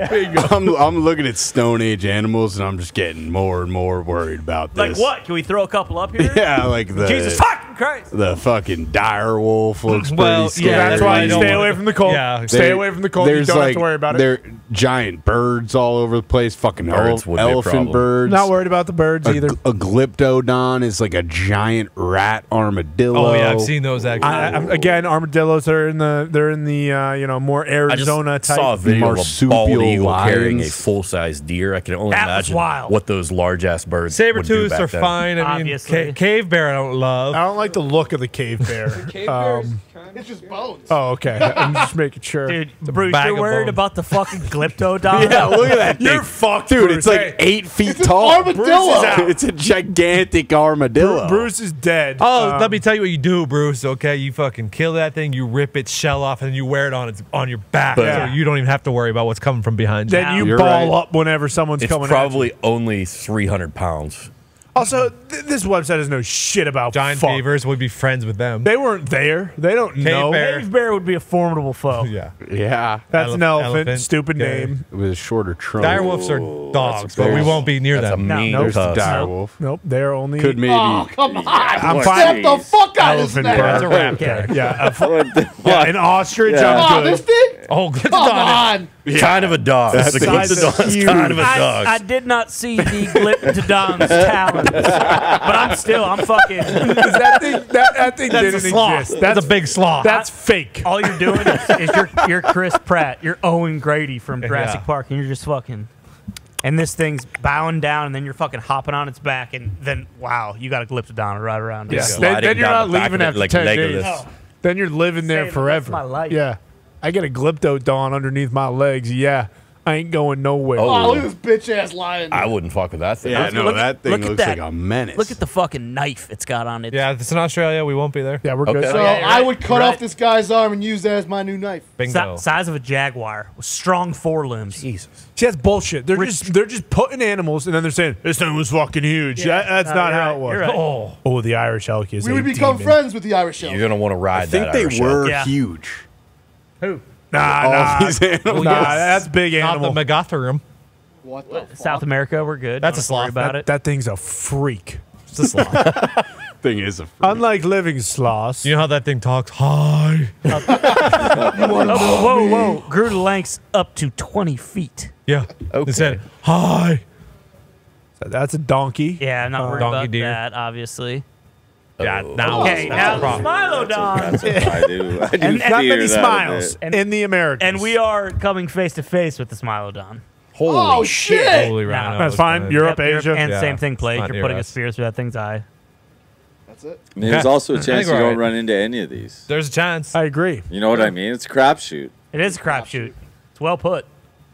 I'm, I'm looking at Stone Age animals and I'm just getting more and more worried about this. Like what? Can we throw a couple up here? <laughs> Yeah, like the Jesus fucking Christ. The fucking dire wolf looks Well, pretty scary. yeah, That's why you stay away from the cold. Yeah. Stay There- away from the cold. You don't like, have to worry about it. There are giant birds all over the place. Fucking Birds ele- would be a elephant birds. Not worried about the birds a, either. a glyptodon is like a giant rat armadillo. Oh yeah, I've seen those actually. I, I'm, again, armadillos are in the they're in the uh, you know more I just Arizona type. saw a video of a marsupial bald eagle carrying a full size deer. I can only That was imagine wild. what those large ass birds Saber tooths are then. fine. I mean, Obviously. ca- cave bear I don't love. I don't like the look of the cave <laughs> bear. Cave um, It's just bones. oh, okay. I'm just making sure. Dude, Bruce, you're worried bones. about the fucking <laughs> glyptodon? Yeah, look at that <laughs> thing. You're fucked, dude. Bruce. It's like Hey, eight feet It's an tall. armadillo. It's a gigantic armadillo. Bruce is dead. Oh, Um, let me tell you what you do, Bruce. Okay, you fucking kill that thing, you rip its shell off, and then you wear it on its on your back, Yeah. so you don't even have to worry about what's coming from behind you. Then you You're ball right. up whenever someone's It's coming. at probably only 300 pounds. You. Also, th- this website doesn't know shit about Giant fuck. beavers would be friends with them. They weren't there. They don't Cave know. bear. Cave bear would be a formidable foe. <laughs> yeah, yeah, That's an elephant. elephant. Stupid Okay. name. with a shorter trunk. dire wolves are dogs, but we won't be near That's a them. mean nope. There's the dire No. wolf. Nope, they're only Could maybe. Oh, come on. Uh, I'm What? fine. Step the fuck out of this thing. That's a raptor. Yeah, a fu- <laughs> What the yeah, an ostrich. Yeah. I'm Oh, this thing? Oh, good Come on. On. Kind of a dog. That's the the size is Glyptodon's huge. kind of a I, dog. I did not see the Glyptodon's talons, but I'm still, I'm fucking. that thing, that, that thing that's didn't sloth. exist. That's a big sloth. That's fake. All you're doing is, is you're, you're Chris Pratt, you're Owen Grady from Jurassic Yeah. Park, and you're just fucking. And this thing's bowing down, and then you're fucking hopping on its back, and then wow, you got a Glyptodon right around. Yeah. Then, then you're not the back leaving after like 10 Legolas. days. No. Then you're living there Staying forever. my life. Yeah. I get a glyptodon underneath my legs. Yeah. I ain't going nowhere. Oh. Oh, look at this bitch ass lion. I wouldn't fuck with that thing. Yeah, Look- no, look that thing look looks that. like a menace. Look at the fucking knife it's got on it. yeah, if it's in Australia. We won't be there. Yeah, we're good. So yeah, you're I right. would cut You're off this guy's arm and use that as my new knife. Bingo. Si- size of a jaguar with strong forelimbs. Jesus. See, that's bullshit. They're just they're just putting animals and then they're saying this thing was fucking huge. That- that's No, not how right, it was. right. Oh, Oh, the Irish elk is. We a would become demon. friends with the Irish elk. You're going to want to ride I think they Irish were elk. Yeah. huge. Who? Nah, All nah, these animals. nah, that's big animal. not the Megatherium. What the fuck? South America, we're good. That's Don't a sloth. about that, it. that thing's a freak. It's a sloth. <laughs> <laughs> thing is a. Freak. Unlike living sloths. you know how that thing talks? Hi. <laughs> Oh, whoa, whoa! Grew to lengths up to 20 feet. Yeah. Okay. It said hi. That's a donkey. Yeah, I'm not worried Donkey about deer. that, obviously. Yeah. Oh. Now. Okay, now the the problem. Smilodon. That's what <laughs> I do. I do And- and fear many that a smiles bit. In the Americas. And we are coming face to face with the Smilodon. Holy Oh, shit. shit. Holy No. rhino. That's fine. Europe, Yep, Asia. And Yeah, same thing, it's Blake. You're near putting a us. spear through that thing's eye. That's it. I mean, there's Okay. also a I chance you we're don't right. run into any of these. There's a chance. I agree. You know what I mean? It's a crapshoot. It is a crapshoot. It's well put.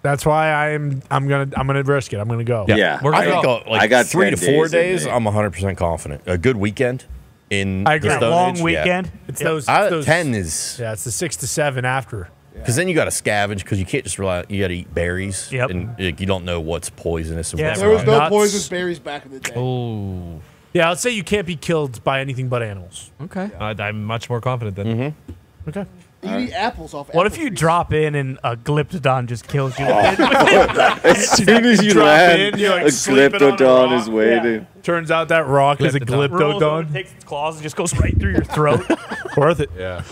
That's why I'm I'm gonna I'm gonna risk it. I'm gonna go. Yeah. We're I gonna think go. like I got three to four days days. I'm 100% confident. A good weekend in I agree. the Stone Long Age, yeah. weekend. It's Yep. those, uh, I, those 10 is Yeah, it's the six to seven after. because then you got to scavenge because you can't just rely. You got to eat berries. Yep. And like, you don't know what's poisonous and Yeah. what's There was not. no Nuts. poisonous berries back in the day. Oh. Yeah, let's say you can't be killed by anything but animals. Okay. I, I'm much more confident than. Mm-hmm. Okay. You eat apples off. What apple if you trees. drop in and a Glyptodon just kills you? <laughs> <laughs> As soon as you drop land, in, you, like, a sleep a Glyptodon is waiting. Turns out that rock is a Glyptodon. Rolls over, glyptodon. takes its claws and just goes right through your throat. <laughs> Worth it. Yeah.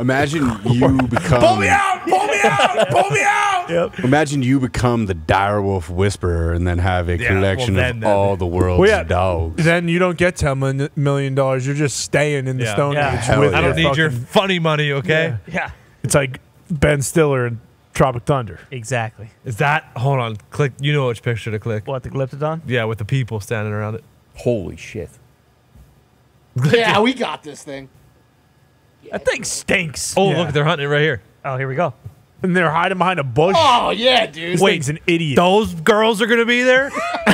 Imagine <laughs> you become. Pull me out! Pull me out! Pull me out! <laughs> yep. Imagine you become the direwolf whisperer and then have a Yeah, collection well, then- of then- all the world's Well, yeah. dogs. Then you don't get ten million dollars. You're just staying in the Yeah. Stone Yeah. Age. Hell with yeah. I don't your need your fucking- funny money, okay? Yeah. It's like Ben Stiller in Tropic Thunder. Exactly. Is that? Hold on. Click. You know which picture to click. What the Glyptodon? Yeah, with the people standing around it. Holy shit. Yeah, we got this thing. That thing stinks. Oh, Yeah. look, they're hunting it right here. Oh, here we go. And they're hiding behind a bush. Oh yeah, dude. This thing's an idiot. Those girls are gonna be there. <laughs>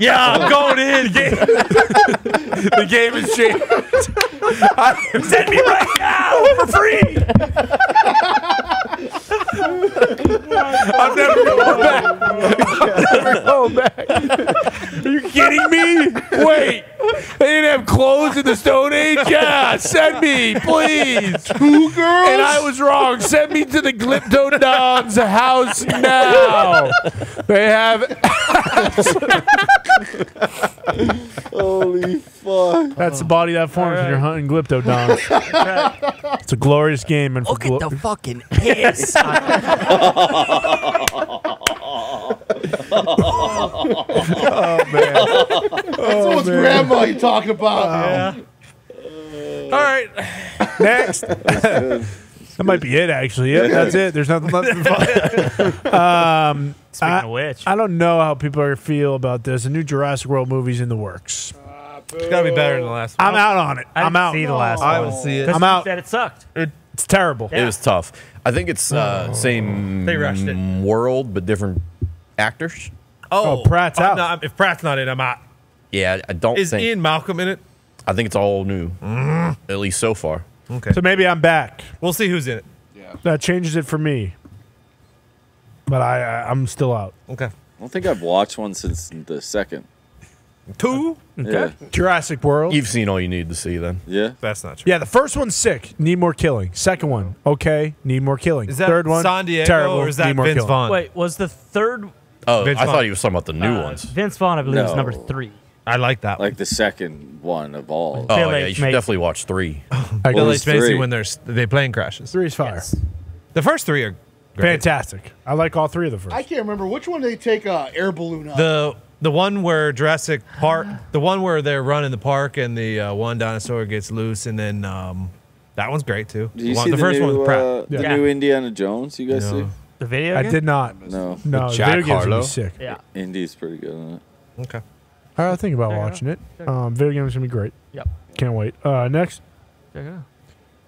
yeah, I'm <laughs> going in. the game <laughs> is changed. Send me right now for free. I'm never going back. I'm never going back. Are you kidding me? Wait. They didn't have clothes in the Stone Age? Yeah, send me, please. Two girls? And I was wrong. Send me to the Glyptodon's house now. They have. Holy fuck. That's the body that forms when you're hunting Glyptodons. <laughs> it's a glorious game. And for Look at glo- the fucking piss. <laughs> oh, man. That's what's grandma you talking about. yeah. All right. Next. <laughs> that might be it, actually. Yeah, that's it. There's nothing left to find. <laughs> um, Speaking I, of which, I don't know how people are feel about this. A new Jurassic World movie's in the works. It's got to be better than the last one. I'm out on it. I I'm didn't out. see the last I one. would see it. I'm out. That it sucked. It's terrible. It was tough. I think it's uh, same They rushed it. world but different actors. Oh, Pratt's I'm out. not- if Pratt's not in, I'm out. Yeah, I don't think Is think. Ian Malcolm in it? I think it's all new, at least so far. Okay. So maybe I'm back. We'll see who's in it. That changes it for me. But I, I I'm still out. Okay. I don't think I've watched one since the second. Two? Yeah. Jurassic World. You've seen all you need to see then. Yeah. That's not true. Yeah, the first one's sick. Need more killing. Second one, okay. Need more killing. Is that Third one, San Diego terrible. or is that need more Vince killing. Vaughn? Wait, was the third Oh, Vince I Vaughn. thought he was talking about the new uh, ones. Vince Vaughn? I believe is No. number three. I like that one. Like the second one of all. Oh Bill yeah, H. you should Mason. definitely watch three. <laughs> I Bill Well, H. it's Macy three. when there's they plane crashes. Three's fire. Yes. The first three are great. Fantastic. I like all three of the first. I can't remember which one they take a air balloon up. The the one where Jurassic Park, the one where they're running the park and the uh, one dinosaur gets loose, and then um, that one's great too. Did you the, one, see the the, first new, one with Pratt. uh, the new Indiana Jones? You guys No. The video. I did not. No. No, With the Jack video games Harlow? be sick. Yeah. Indy's pretty good on it. Okay. I'll think about Check it watching it. Um, video games gonna be great. Yep. Can't wait. Uh, next, Check it out.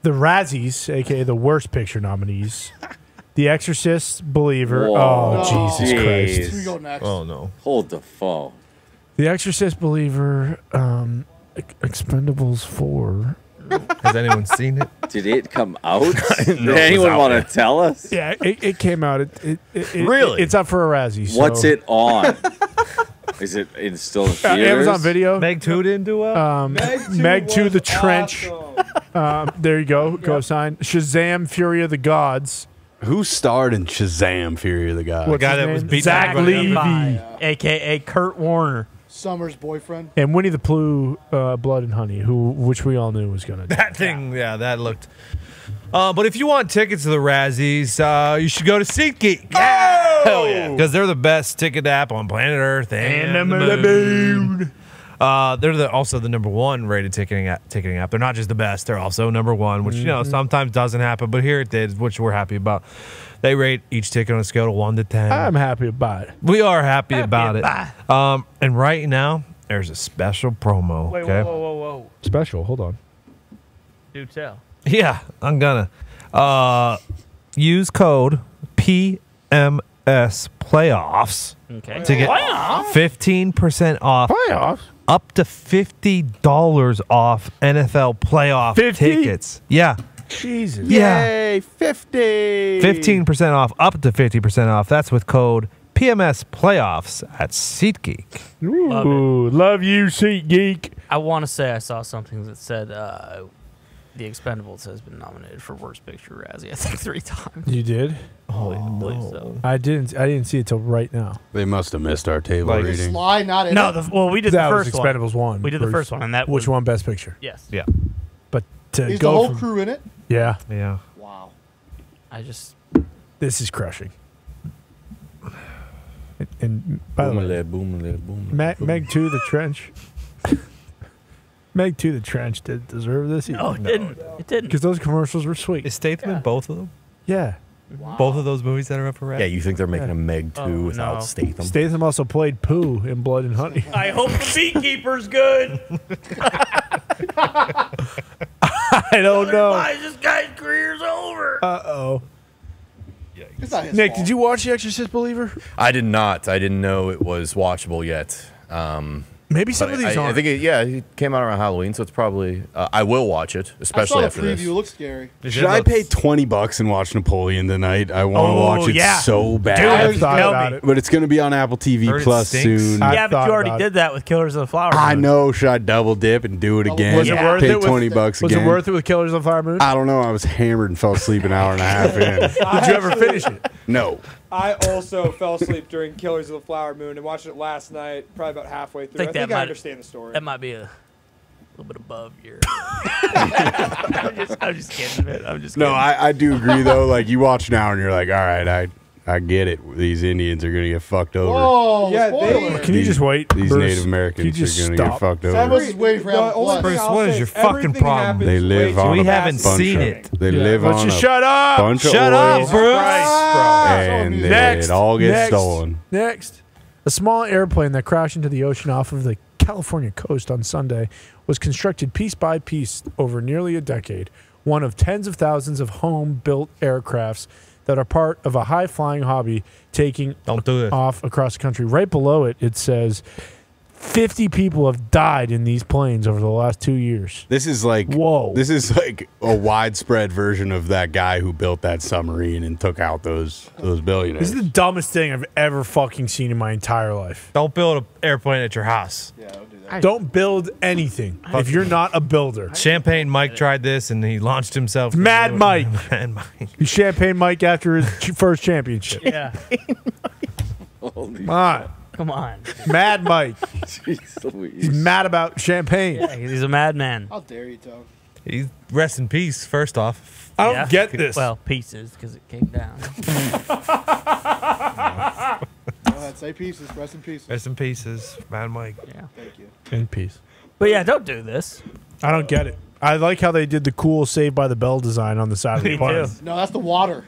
the Razzies, aka the worst picture nominees. <laughs> The Exorcist, Believer. Whoa. Oh, No. Jesus Jeez. Christ. Here we go next. Oh no. Hold the phone. The Exorcist, Believer, um, Expendables 4. Has anyone seen it? <laughs> Did it come out? <laughs> Did know it was anyone want to tell us? Yeah, it, it came out. It, it, it, it- Really? it's up for a Razzie. so- What's it on? Is it in still <laughs> in Uh. Amazon Video. Meg Two didn't do well. Um, Meg 2, The Trench. Um, there you go. Go sign. Shazam, Fury of the Gods. Who starred in Shazam: Fury of the Gods? What's guy that was name? beating Zach Levi. aka Kurt Warner. Summer's boyfriend. And Winnie the Pooh, uh, Blood and Honey, who which we all knew was going to that thing, yeah, that looked. Uh, but if you want tickets to the Razzies, uh, you should go to SeatGeek. Yeah, hell yeah, because they're the best ticket app on planet Earth and, the moon. Uh, they're the, also the number one rated ticketing app, ticketing app. They're not just the best; they're also number one, which you know sometimes doesn't happen. But here it did, which we're happy about. They rate each ticket on a scale of one to ten. I'm happy about it. we are happy, about it. Um, and right now there's a special promo. Wait, okay? whoa, whoa, whoa, whoa. Special. Hold on. Do tell. Yeah, I'm gonna uh, use code PMS Playoffs Okay. to get 15% off, Playoffs. Up to $50 off NFL playoff 50? tickets. Yeah, Jesus. yeah. Yay, 50. 15% off, up to 50% off. That's with code PMS Playoffs at SeatGeek. Ooh, love you, SeatGeek. I want to say I saw something that said uh, The Expendables has been nominated for Worst Picture Razzie. I think three times. You did? Oh, believe so. I didn't. I didn't see it till right now. They must have missed our table Like- reading. Sly not in No, it. the, well, we did that the was first one. Expendables one. We did the first one, and that Which was, one? Best Picture. Yes. Yeah, But to Is the go whole from crew in it? yeah, yeah. Wow. I just this is crushing. And, and by the way, Boom-a-lay, boom-a-lay, boom-a-lay, Meg, boom. Meg two, the trench. Meg two, the trench did deserve this. no, it didn't. It didn't. because those commercials were sweet. Is Statham in both of them? Yeah, Both of those movies that are up for Yeah, Razzie? you think they're making Yeah. a Meg 2 Oh, without no. Statham? Statham also played Pooh in Blood and Honey. I hope the beekeeper's good. <laughs> I don't know. Otherwise, this guy's career's over. Uh oh. It's not his Nick, fault. did you watch The Exorcist Believer? I did not. I didn't know it was watchable yet. Um, Maybe some But of these I, I aren't. think it, yeah, it came out around Halloween, so it's probably. Uh, I will watch it, I saw especially the after preview. this. It looks scary. Should I pay twenty bucks and watch Napoleon tonight? I want to Oh, watch it yeah. so bad. Dude, I've thought about me. it. but it's going to be on Apple TV Heard Plus soon. I- yeah, but you already did that with Killers of the Flower Moon. I know. Should I double dip and do it again? Was it worth Pay it? With, twenty bucks was again. it worth it with Killers of the Flower Moon? I don't know. I was hammered and fell asleep an hour and a half in. <laughs> Did you ever finish it? No. I also fell asleep during Killers of the Flower Moon and watched it last night, probably about halfway through. I Think think, I might- understand the story. That might be a little bit above your. <laughs> I'm, just, I'm just kidding, man. I'm just No. I, I do agree though. Like you watch now and you're like, all right, I I get it. These Indians are gonna get fucked over. Oh, Yeah, spoiler. they- Can you just wait? These Bruce? Native Can you Americans just are gonna get fucked Sam over. was just waiting for The Apple only Plus. thing Bruce, what is your fucking problem? They live too on We a haven't bunch seen of, it. They Yeah, live why on you a shut up. bunch of Shut up, oil, Bruce. and Next, it all gets next, stolen. Next, a small airplane that crashed into the ocean off of the California coast on Sunday was constructed piece by piece over nearly a decade. One of tens of thousands of home-built aircrafts that are part of a high-flying hobby taking Don't do it. off across the country. Right below it, it says 50 people have died in these planes over the last two years. This is like Whoa. This is like a widespread version of that guy who built that submarine and took out those those billionaires. This is the dumbest thing I've ever fucking seen in my entire life. Don't build an airplane at your house. Yeah, don't do that. Don't build anything if you're not a builder. Champagne Mike tried this and he launched himself. Mad Mike. <laughs> Mad Mike. You Champagne Mike after his first championship. yeah. Holy Come on. Come on. Mad Mike. <laughs> jeez He's mad about champagne. Yeah, he's a madman. How dare you, Tone? He's rest in peace. First off, I don't Yeah. get this. Well, pieces because it came down. <laughs> Go ahead, say pieces. Rest in peace. rest in pieces, Mad Mike. Yeah. Thank you. in peace. But yeah, don't do this. I don't get it. I like how they did the cool Saved by the Bell design on the side of the <laughs> Me plane. No, that's the water.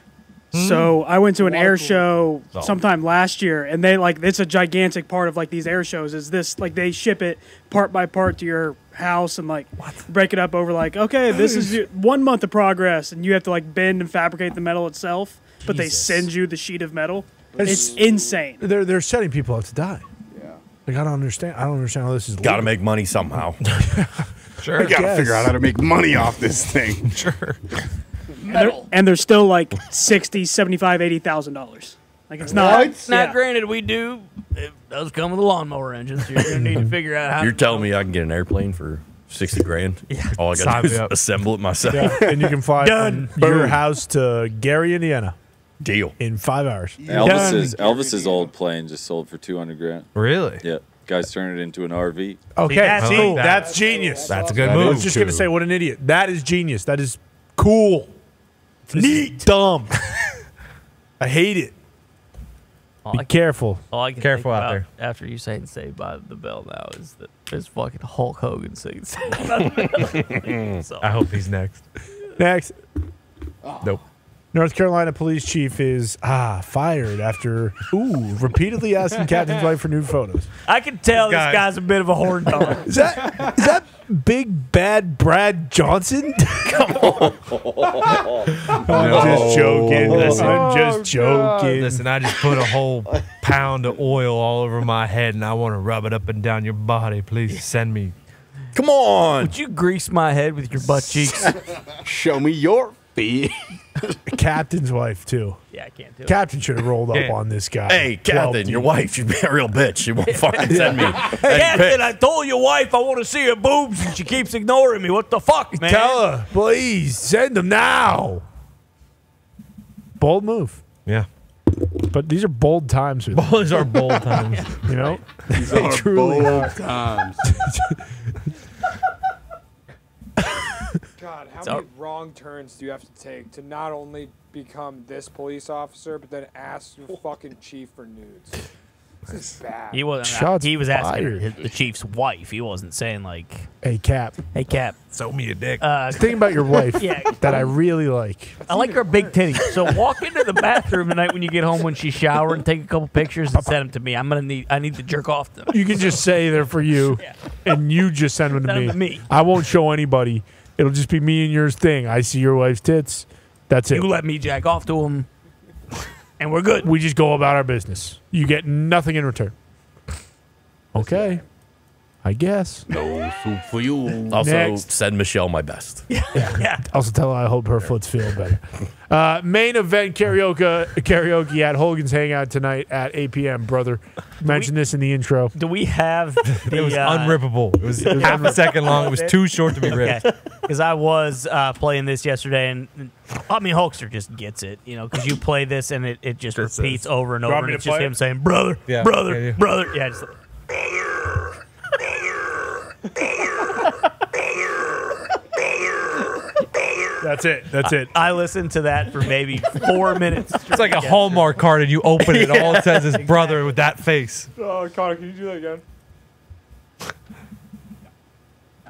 So hmm? I went to an air show sometime last year, and they like it's a gigantic part of like these air shows. Is this like they ship it part by part to your house and like break it up over like okay, this is your, <laughs> one month of progress, and you have to like bend and fabricate the metal itself, but they Jesus. send you the sheet of metal. It's- It's insane. They're they're setting people up to die. Yeah. Like I don't understand. I don't understand how this is. Got to legal. make money somehow. <laughs> Sure. I gotta guess. figure out how to make money off this thing. <laughs> Sure. And they're, and they're still like 60 75 80,000 dollars. Like it's not. What? Now, Yeah. granted, we do. It does come with a lawnmower engine, so you're gonna need to <laughs> figure out how. You're to telling me I can get an airplane for sixty grand? <laughs> Yeah. All I got to do is up. assemble it myself. Yeah, and you can fly <laughs> Done. from your house to Gary, Indiana, Deal. in five hours. Elvis's Elvis's old plane just sold for two hundred grand. Really? Yeah, guys turn it into an RV. Okay, that's see, cool. that's genius. That's a good That I move. was just gonna say, what an idiot. That is genius. That is cool. Neat. Dumb. <laughs> I hate it. all, Be I, careful. all I can Careful think out about there. After you saying "Saved by the Bell" now is that there's fucking Hulk Hogan singing. <laughs> <laughs> so, I hope he's next. Next. Ah. Nope. North Carolina police chief is ah fired after ooh repeatedly asking <laughs> captain's wife for new photos. I can tell This this guy's a bit of a horn <laughs> dog. Is that is that big bad Brad Johnson? <laughs> Come on. I'm just joking. Listen. I'm just joking. Listen, I just put a whole pound of oil all over my head and I want to rub it up and down your body. Please send me. Come on. Would you grease my head with your butt cheeks? Show me your feet. Captain's wife too. yeah, I can't do it. Captain should have rolled up on this guy. Hey, Captain, your wife, she's been a real bitch. She won't fucking send me. <laughs> any Captain, pics. I told your wife I want to see her boobs, and she keeps ignoring me. What the fuck, man? Tell her, please send them now. Bold move, Yeah. but these are bold times. With Those are bold <laughs> times. you know, These They are truly bold are. times. <laughs> God, how It's many our- wrong turns do you have to take to not only become this police officer, but then ask your fucking chief for nudes? This is bad. He wasn't. Shots he was asking fired. his, the chief's wife. He wasn't saying like, hey Cap, "Hey, Cap." Sew me a dick. Uh, think about your wife <laughs> Yeah. that I really like. I like her big titties. So walk into the bathroom tonight when you get home when she's showering, and take a couple pictures and send them to me. I'm gonna need. I need to jerk off them. You can just say they're for you, <laughs> Yeah. and you just send them to, Send 'em me. to me. I won't show anybody. It'll just be me and yours thing. I see your wife's tits. That's it. You let me jack off to them, <laughs> and we're good. we just go about our business. You get nothing in return. Okay. I guess. No soup for you. Also, Next. send Michelle my best. <laughs> Yeah. <laughs> Also tell her I hope her foot's feeling better. Uh, main event karaoke karaoke at Hogan's Hangout tonight at 8 p.m. Brother, mentioned this in the intro. Do we have <laughs> the It was uh, unrippable. It was half <laughs> a second long. It was too short to be ripped. Because I was uh, playing this yesterday, and and- I mean Hulkster just gets it, you know, because you play this and it, it just This repeats is- over and over, and it's just play it? him saying, "Brother, Yeah, brother, yeah, yeah. brother." Yeah, just, That's it. That's it. I listened to that for maybe four minutes. It's like a Hallmark card, and you open it. And all it says is "brother" with that face. Oh, Connor, can you do that again?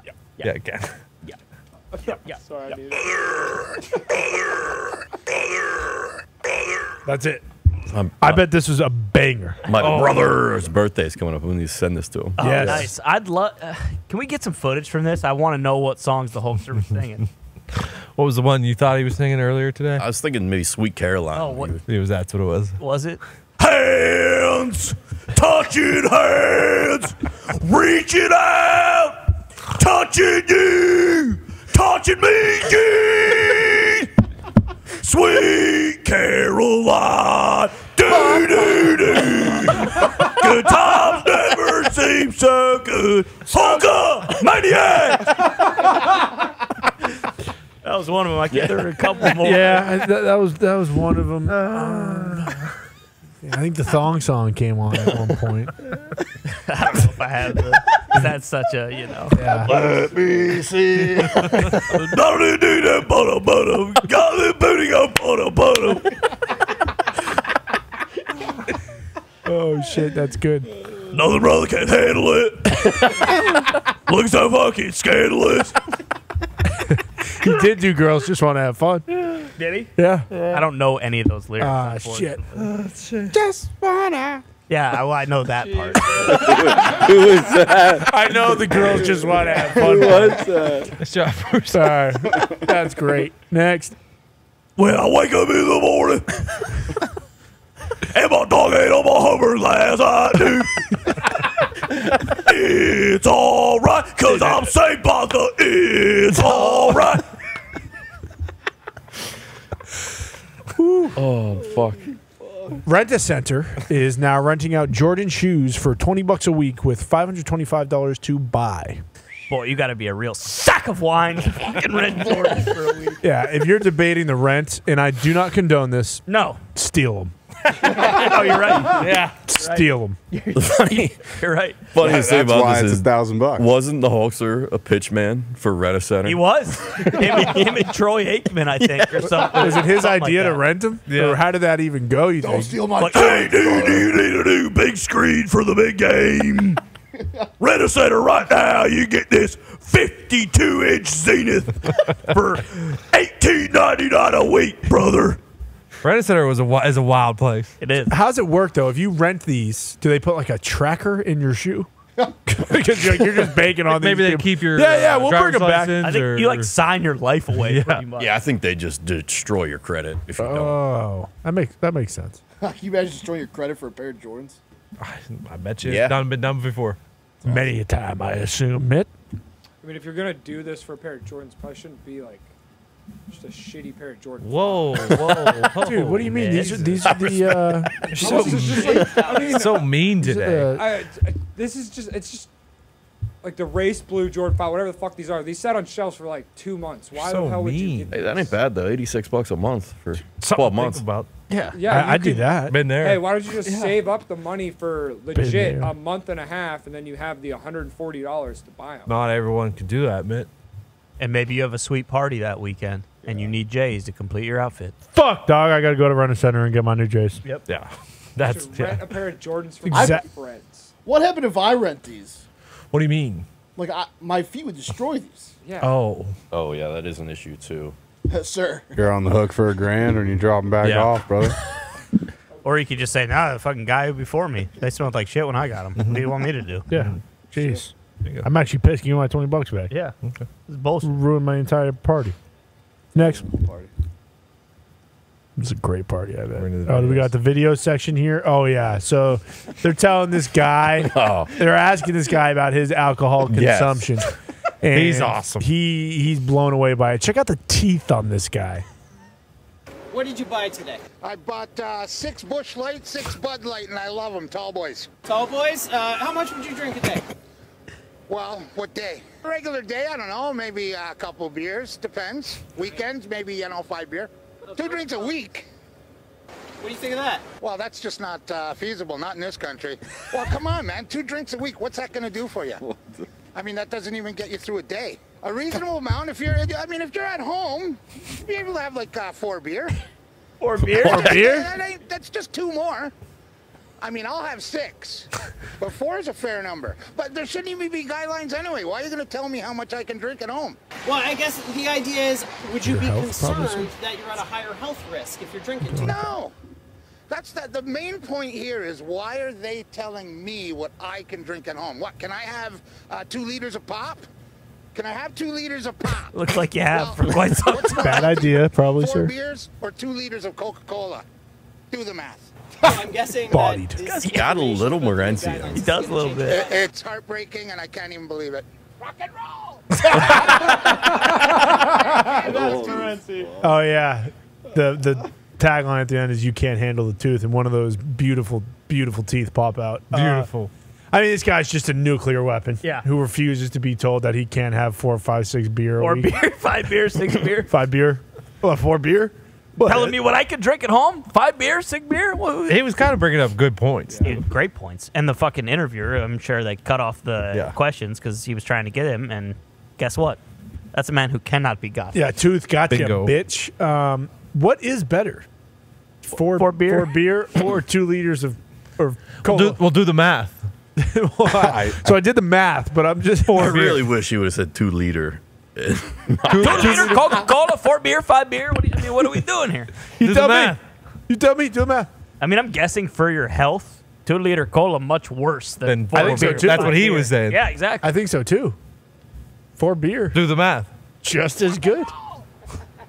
Yeah, yeah again. Yeah. <laughs> yeah. Sorry, I need it. That's it. Um, I bet this was a banger. my Oh. brother's birthday is coming up. We need to send this to him. Oh, Yes. nice. I'd love. Uh, can we get some footage from this? I want to know what songs the Hulkster was singing. <laughs> What was the one you thought he was singing earlier today? I was thinking maybe Sweet Caroline. Oh, what- It was that's what it was. Was it? Hands, touching hands, reaching out, touching you, touching me, Gene. Sweet Caroline, do do do. Good times never seem so good. Polka maniac. That was one of them. I can't. There were a couple <laughs> more. Yeah, I- that, that was that was one of them. Um, yeah, I think the thong song came on at one point. <laughs> I don't know if I have the. 'cause That's such a you know. Yeah. Let me see. <laughs> Don't to do that, butter, butter. Got the booty on butter, butter. Oh shit, that's good. Another brother can't handle it. Looks so fucking scandalous. He did do girls just want to have fun. Did he? Yeah. I don't know any of those lyrics. Ah shit. unfortunately. Just wanna. Yeah, I, well, I know that part. <laughs> Who is that? I know the girls just want to have fun. What's that? Nice job, Bruce. Sorry. That's great. Next. When I wake up in the morning, and my dog ain't on my Hummer last I do. it's alright, cause I'm saved by the It's alright. Oh fuck! Rent a Center is now renting out Jordan shoes for 20 bucks a week with $525 to buy. Boy, you got to be a real sack of wine. to <laughs> fucking rent Jordans for a week. Yeah, if you're debating the rent, and I do not condone this, No. steal them. Oh, you're right. Yeah, Steal them. <laughs> funny, you're right. funniest thing That's about why this it's is a thousand bucks. wasn't the Hulkster a pitch man for Rent a Center? He was. him, and- him and Troy Aikman, I think, or something. <laughs> Was it his Something like idea to that. rent them? Yeah. Or how did that even go, you Don't think? steal my Like- Hey, dude, you need a new big screen for the big game. <laughs> Rent a center right now. You get this 52 inch Zenith for 18.99 a week, brother. Rent a Center was a wi- is a wild place. It is. How's it work, though? If you rent these, do they put like a tracker in your shoe? <laughs> because you're, you're just banking on <laughs> these Maybe they people. keep your Yeah, yeah, uh, we'll bring driver's them back. license I think or- you like sign your life away pretty much. yeah, I think they just destroy your credit if you don't. Oh, that makes that makes sense. <laughs> Can you imagine destroying your credit for a pair of Jordans? I bet you Yeah. it's done been done before. Many a time, I assume it. I mean, if you're gonna do this for a pair of Jordans, probably shouldn't be like just a shitty pair of Jordans. Whoa, whoa, <laughs> Dude, what do you mean? These are these are the uh, <laughs> <laughs> so, I mean, so mean today. the- I, I- this is just it's just like the racer blue Jordan Five, whatever the fuck these are. These sat on shelves for like two months. Why So the hell would you? mean. Get Hey, that ain't bad though. Eighty-six bucks a month for Something twelve months. About. Yeah. Yeah, I, you I do could- that. Been there. Hey, why don't you just save up the money for legit a month and a half, and then you have the 140 dollars to buy them? Not everyone can do that, Mitt. And maybe you have a sweet party that weekend, and you need J's to complete your outfit. Fuck, dog. I got to go to Run Center and get my new Jays. Yep. Yeah, <laughs> that's to rent yeah. a pair of Jordans for Exact- my friends. What happened if I rent these? What do you mean? Like, I, my feet would destroy these. Yeah. Oh, Oh yeah, that is an issue too. Yes, <laughs> sir. You're on the hook for a grand, and you drop them back Yeah. off, brother. <laughs> Or you could just say, "Nah, the fucking guy before me, they smelled like shit when I got them. What do you want me to do?" Yeah. Jeez. There you go. I'm actually pissed. Give me my 20 bucks back. Yeah. This is bullshit. Ruined my entire party. Next. Party. It was a great party, I bet. into the Oh, we videos. got the video section here. Oh yeah, so they're telling this guy, <laughs> Oh. they're asking this guy about his alcohol Yes. consumption. <laughs> He's awesome. He he's blown away by it. Check out the teeth on this guy. What did you buy today? I bought uh, six Busch Light, six Bud Light, and I love them, tall boys. Tall boys, uh, how much would you drink a day? Well, what day? Regular day, I don't know, maybe a couple beers, depends. Weekends, maybe, you know, five beer. Two drinks a week. What do you think of that? Well, that's just not uh, feasible, not in this country. Well, come on, man, two drinks a week, what's that going to do for you? I mean, that doesn't even get you through a day. A reasonable amount, if you're, I mean, if you're at home, you'd be able to have like uh, four beer. Four beer? Four beer? That ain't, that's just two more. I mean, I'll have six, but four is a fair number. But there shouldn't even be guidelines anyway. Why are you going to tell me how much I can drink at home? Well, I guess the idea is, would you Your be concerned problem, that you're at a higher health risk if you're drinking too much? No. That's that. The main point here is why are they telling me what I can drink at home? What can I have? Uh, two liters of pop? Can I have two liters of pop? Looks like you have for quite some what's more Bad idea, probably, Four sir. beers or two liters of Coca-Cola? Do the math. I'm guessing Bodied. that this Got a little Morency. He does a little bit. It- it's heartbreaking, and I can't even believe it. Rock and roll. <laughs> oh yeah, the the tagline at the end is "You can't handle the tooth," and one of those beautiful, beautiful teeth pop out. Uh, Beautiful. I mean, this guy's just a nuclear weapon. Yeah. Who refuses to be told that he can't have four, five, six beer. a Or week. beer, <laughs> five beer, six beer. Five beer. What, four beer? What? Telling me what I could drink at home? Five beer, six beer? What- He was kind of bringing up good points. Yeah, great points. And the fucking interviewer, I'm sure they cut off the Yeah. questions because he was trying to get him. And guess what? That's a man who cannot be got. Yeah, tooth got Bingo. you, bitch. Um, what is better? Four, Four beer? four beer or two liters of or We'll do, we'll do the math. <laughs> Well, <laughs> I- so I did the math, but I'm just I really wish you would have said two liter. <laughs> Two liter Coca Cola, four beer, five beer. What, do you, I mean, what are we doing here? <laughs> You Do tell me. math. You tell me. Do the math. I mean, I'm guessing for your health, two liter cola much worse than Then four I think so, beer. too. That's what he beer. was saying. Yeah, exactly. I think so too. Four beer, Do the math. just as good.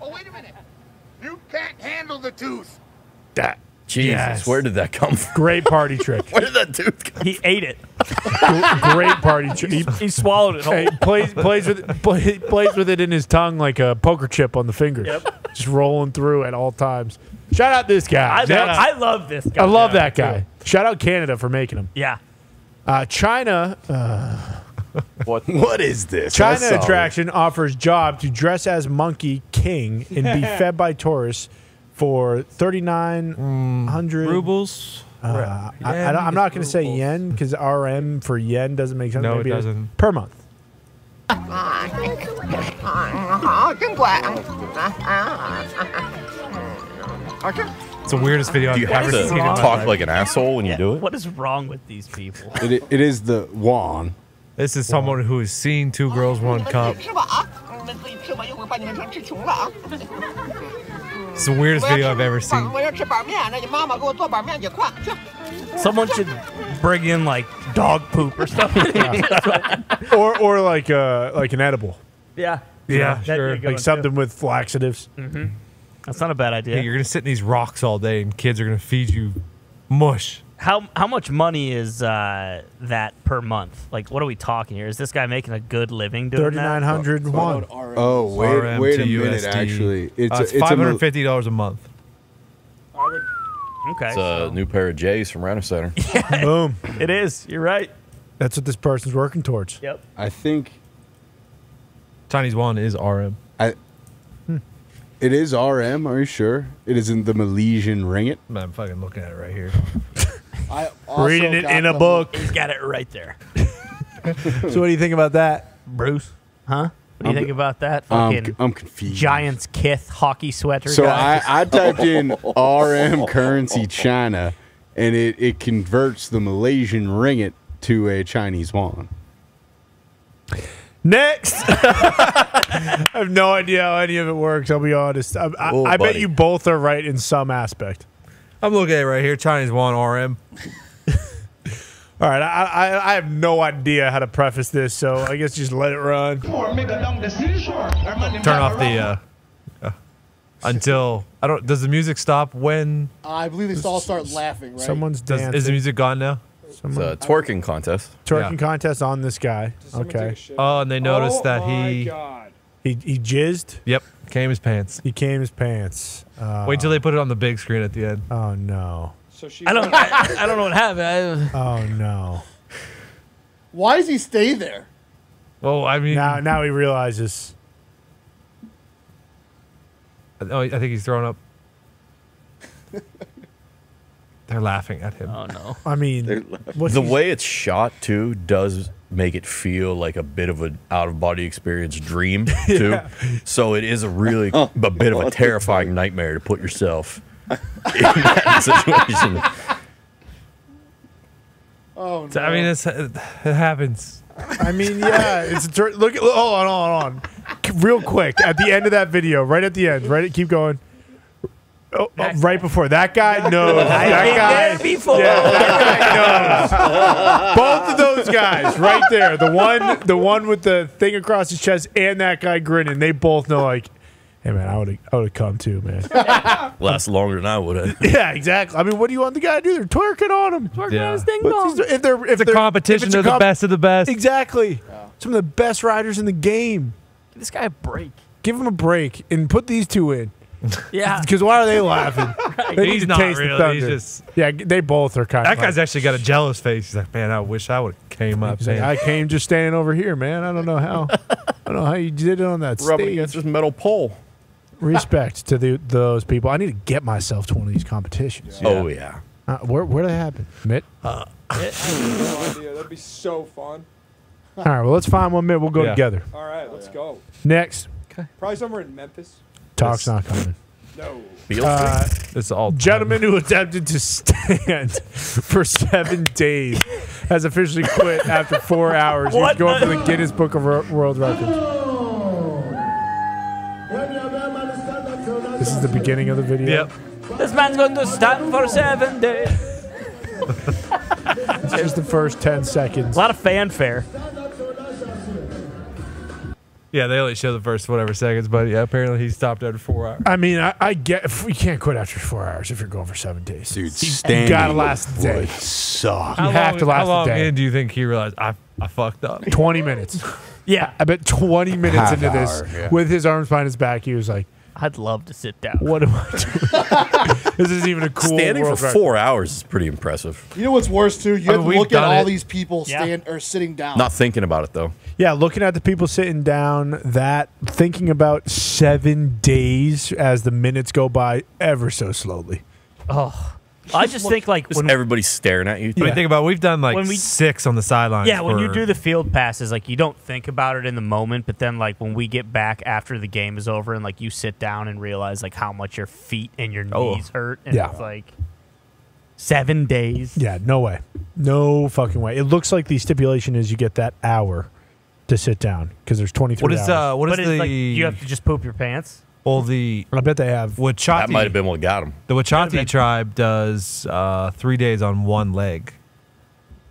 Oh, wait a minute. You can't handle the tooth. That Jesus, Yes. where did that come from? great party trick. <laughs> Where did that tooth come He ate it. great party trick. He, He swallowed it whole. hey, plays plays with play, plays with it in his tongue like a poker chip on the finger. Yep. Just rolling through at all times. Shout out this guy. I, love, I love this guy. I love that guy. Shout out Canada for making him. Yeah. Uh, China, uh, What? <laughs> What is this? China That's solid. attraction offers job to dress as Monkey King and be <laughs> fed by tourists for 3,900 rubles. Uh, I, am not going to say yen because RM for yen doesn't make sense. No, Maybe it doesn't. Per month. It's the weirdest video do you have ever to seen. Talk like an asshole when you yeah. do it. What is wrong with these people? it, it is the yuan. This is someone who has seen two girls, one cup. 吃吧啊！你们自己吃吧，一会儿把你们全吃穷了啊！ It's the weirdest 我要 video 吃 I've ever seen. 我要吃板面，那你妈妈给我做板面去，快去。 Someone should bring in like dog poop or something. <laughs> or or like uh like an edible. yeah. Yeah, That sure. you're going Like something with laxatives. to. That's not a bad idea. Hey, you're gonna sit in these rocks all day, and kids are gonna feed you mush. How how much money is uh, that per month? Like, what are we talking here? Is this guy making a good living doing Thirty that? nine hundred one. Oh wait, wait to a minute. USD. Actually, it's Uh, a, it's it's a five mil- hundred fifty dollars a month. Okay, It's a new pair of J's from Rhino Center. <laughs> yeah, Boom. it is. You're right. That's what this person's working towards. Yep. I think Chinese yuan is RM. I. It is RM. Are you sure? It is in the Malaysian ringgit. Man, I'm fucking looking at it right here. I also Reading it got in a the- book. He's got it right there. <laughs> So what do you think about that, Bruce? Huh? What do you I'm think about that? I'm, Fucking c- I'm confused. Giants Kith hockey sweater. So guy. I, I <laughs> typed in RM currency China, and it, it converts the Malaysian ringgit to a Chinese yuan. Next. <laughs> I have no idea how any of it works. I'll be honest. I, I, Oh, I bet you both are right in some aspect. I'm looking at it right here. Chinese yuan RM. <laughs> All right, I, I I have no idea how to preface this, so I guess just let it run. Turn off the. Uh, uh, until I don't. Does the music stop when? I believe they all start laughing, right? Someone's Does, dancing. is the music gone now? It's a twerking contest. Twerking Yeah. contest on this guy. Okay. Oh, and they noticed oh that my he. God. He he jizzed. Yep, came his pants. He came his pants. Uh, Wait till they put it on the big screen at the end. Oh no. So she. I don't. I, <laughs> I don't know what happened. I, Oh no. Why does he stay there? Well, I mean, Now now he realizes. oh, I think he's throwing up. <laughs> They're laughing at him. oh no. I mean, what's the he- way it's shot too does make it feel like a bit of an out of body experience dream <laughs> too. Yeah. So it is a really <laughs> oh, a bit of a terrifying nightmare to put yourself <laughs> in that situation. Oh no. I mean, it's, uh, it happens. I mean, yeah, it's a tur- look. at Hold on, hold on, hold on. Real quick, at the end of that video, right at the end, right. Keep going. Oh, oh, right before that guy <laughs> knows. I've that been guy. there before. Yeah, that guy knows. Both of those guys, right there. The one, the one with the thing across his chest, and that guy grinning. They both know, like, hey man, I would have, I would have come too, man. <laughs> Lasts longer than I would have. <laughs> yeah, exactly. I mean, what do you want the guy to do? They're twerking on him. Yeah. This ding What's dong. If they're, if It's they're, competition if it's a of the comp- best of the best. Exactly. Some of the best riders in the game. Give this guy a break. Give him a break and put these two in. Yeah. <laughs> Because why are they laughing? <laughs> They He's not taste really. He's just Yeah, they both are kind that of. guy's actually got a jealous face. He's like, man, I wish I would have came up. He's like. I came just standing over here, man. I don't know how. <laughs> I don't know how you did it on that Rubbing stage. against this metal pole. Respect to the, those people. I need to get myself to one of these competitions. Oh yeah. Uh, where where do they happen? Mitt. I have no idea. That'd be so fun. All right. Well, let's find one. Mitt. We'll go Yeah. together. All right, let's go. Next. Okay. Probably somewhere in Memphis. Talk's not coming. No. Beale Uh, it's all Gentleman who attempted to stand <laughs> for seven days has officially quit after four hours. He's What? going for the Guinness Book of Ro- World Records. This is the beginning of the video. Yep. This man's going to stand for seven days. <laughs> Here's the first 10 seconds. A lot of fanfare. Yeah, they only show the first whatever seconds, but yeah, apparently he stopped after four hours. I mean, I, I get you can't quit after four hours if you're going for seven days. Dude, you standing gotta last the day. suck. You How have long, to last how long the in do you think he realized I I fucked up? 20 minutes. <laughs> Yeah. I bet 20 minutes Half into this, yeah. with his arms behind his back, he was like, I'd love to sit down. "What am I doing? <laughs> this is even a cool Standing for record." four hours is pretty impressive. You know what's worse too? You I have mean, to look at all it. these people Yeah. stand or sitting down. Not thinking about it though. Yeah, looking at the people sitting down, that thinking about seven days as the minutes go by ever so slowly. Oh, I just think like Just when everybody staring at you. I mean, think about it, we've done like When we- six on the sidelines. yeah, when you for- do the field passes, like you don't think about it in the moment, but then like when we get back after the game is over and like you sit down and realize like how much your feet and your Oh. knees hurt, and Yeah. it's like seven days. Yeah, no way. No fucking way. It looks like the stipulation is you get that hour to sit down because there's 23 what is hours. uh what is but it's the like you have to just poop your pants. Well the I bet they have. Wachati That might have been what got him. the Could've Wachati been. tribe does uh, three days on one leg.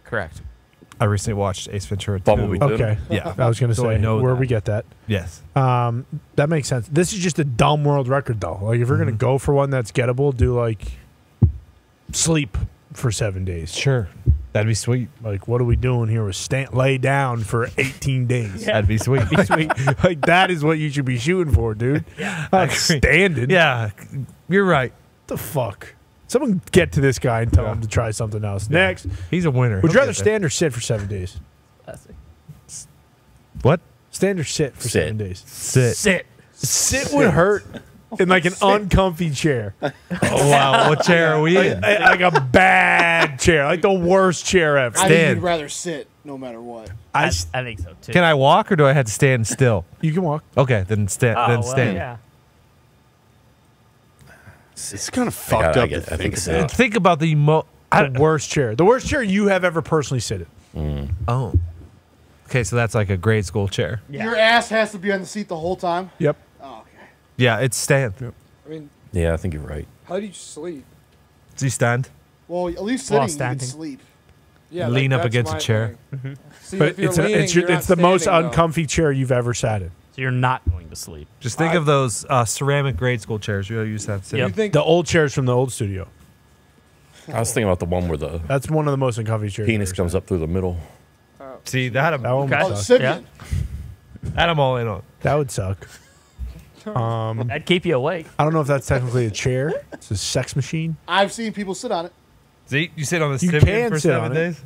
Correct. I recently watched Ace Ventura 2. Bumblebee. Okay. Yeah. <laughs> I was going to So say know where that. we get that. Yes. Um, that makes sense. This is just a dumb world record, though. Like, if you're going to go for one that's gettable, do like sleep for seven days. Sure. That'd be sweet. Like, what are we doing here? With stand, lay down for 18 days. yeah. That'd be sweet. <laughs> like, that is what you should be shooting for, dude. Not agree. standing. yeah, you're right. the fuck? Someone get to this guy and tell Yeah. him to try something else. Next, He's a winner. would you He'll rather stand or sit for seven days? What? Stand or sit for Sit. seven days? Sit. Sit. Sit would hurt in like an <laughs> uncomfy chair, <laughs> Oh, wow. What chair are we in? like, like a bad chair, like the worst chair ever. I think Stand. you'd rather sit no matter what. I I, s- I think so too. Can I walk or do I have to stand still? <laughs> you can walk. Okay, then stand. Oh, then well, stand. yeah. It's kind of I fucked gotta up get- to I think think about. so. Think about the mo. I, The worst chair. The worst chair you have ever personally sit in. Mm. oh. Okay, so that's like a grade school chair. Yeah. Your ass has to be on the seat the whole time. Yep. Oh, okay. Yeah, it's stand. I mean, Yeah, I think you're right. how do you sleep? Does he stand? Well, at least While sitting you can standing. sleep. Yeah, Lean like, up that's against my a chair. thing. See, But if you're it's, a, leaning, it's, your, you're it's not the most standing, though. uncomfy chair you've ever sat in. So you're not going to sleep. Just think of those uh, ceramic grade school chairs you used to have to sit. Yep. in. You think The old chairs from the old studio. I was thinking about the one where the That's one of the most uncomfy chairs. penis I've comes up through the middle. See that I'm, That one Okay. would Oh, suck. Sybian. that I'm all in on. That would suck. <laughs> Um, That'd keep you awake. I don't know if that's technically a chair. It's a sex machine. I've seen people sit on it. See, you sit on the You can for sit seven on it. days.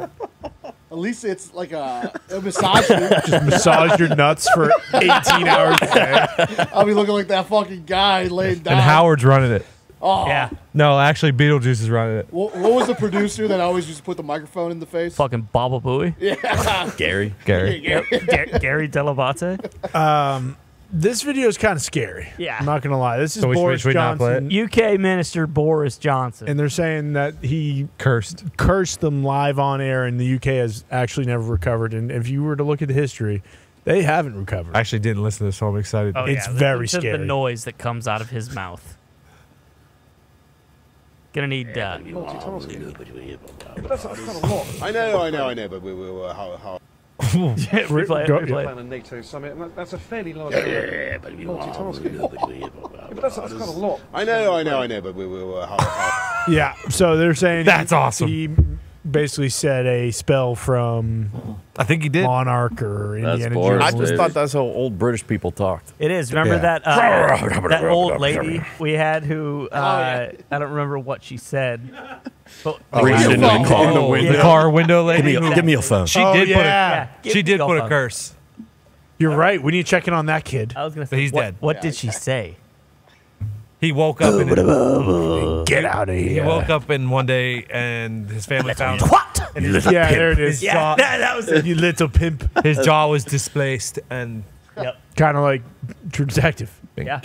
At least it's like a, a massage. room. <laughs> Just massage your nuts for 18 hours a day. I'll be looking like that fucking guy laying down. And Howard's running it. Oh. Yeah. No, actually, Beetlejuice is running it. What, what was the producer that always used to put the microphone in the face? Fucking Baba Booey. Yeah. Gary. <laughs> Gary. Yep. Ga- Gary Dell'Abate. Um, this video is kind of scary. Yeah. I'm not going to lie. This is So we should- Boris should we not play? Johnson. UK Minister Boris Johnson. And they're saying that he Cursed. cursed them live on air, and the UK has actually never recovered. And if you were to look at the history, they haven't recovered. I actually didn't listen to this, so I'm excited. Oh, It's yeah, very listen to scary. The noise that comes out of his mouth. Gonna need. Uh, I know, I know, I know, but we will. Uh, how, how. <laughs> replay it, Go- replay it. plan a NATO summit, and that, that's a fairly large multitasking. <laughs> but that's, that's quite a lot. I know, I know, I know, but we will. Uh, how, how. Yeah. So they're saying That's he- awesome. He basically said a spell from I think he did. Monarch or That's Indiana Boris, I Jones. just baby. thought that's how old British people talked. It is. Remember Yeah. that uh, <laughs> that old lady we had who uh, I don't remember what she said. But Reached in, the, car- in the Oh, window. the car window lady. Give me, a, give me a phone. She Oh, did yeah. put a Yeah, give she me did your put a phone. curse. You're right. We need to check in on that kid. I was gonna But say he's what, dead. What did she say? He woke up and Get out of here. he woke up in one day and his family found What? and his, Yeah, there it is. his jaw that, that was it. You little pimp. his jaw was displaced and Yep. kind of like True Detective. Yeah.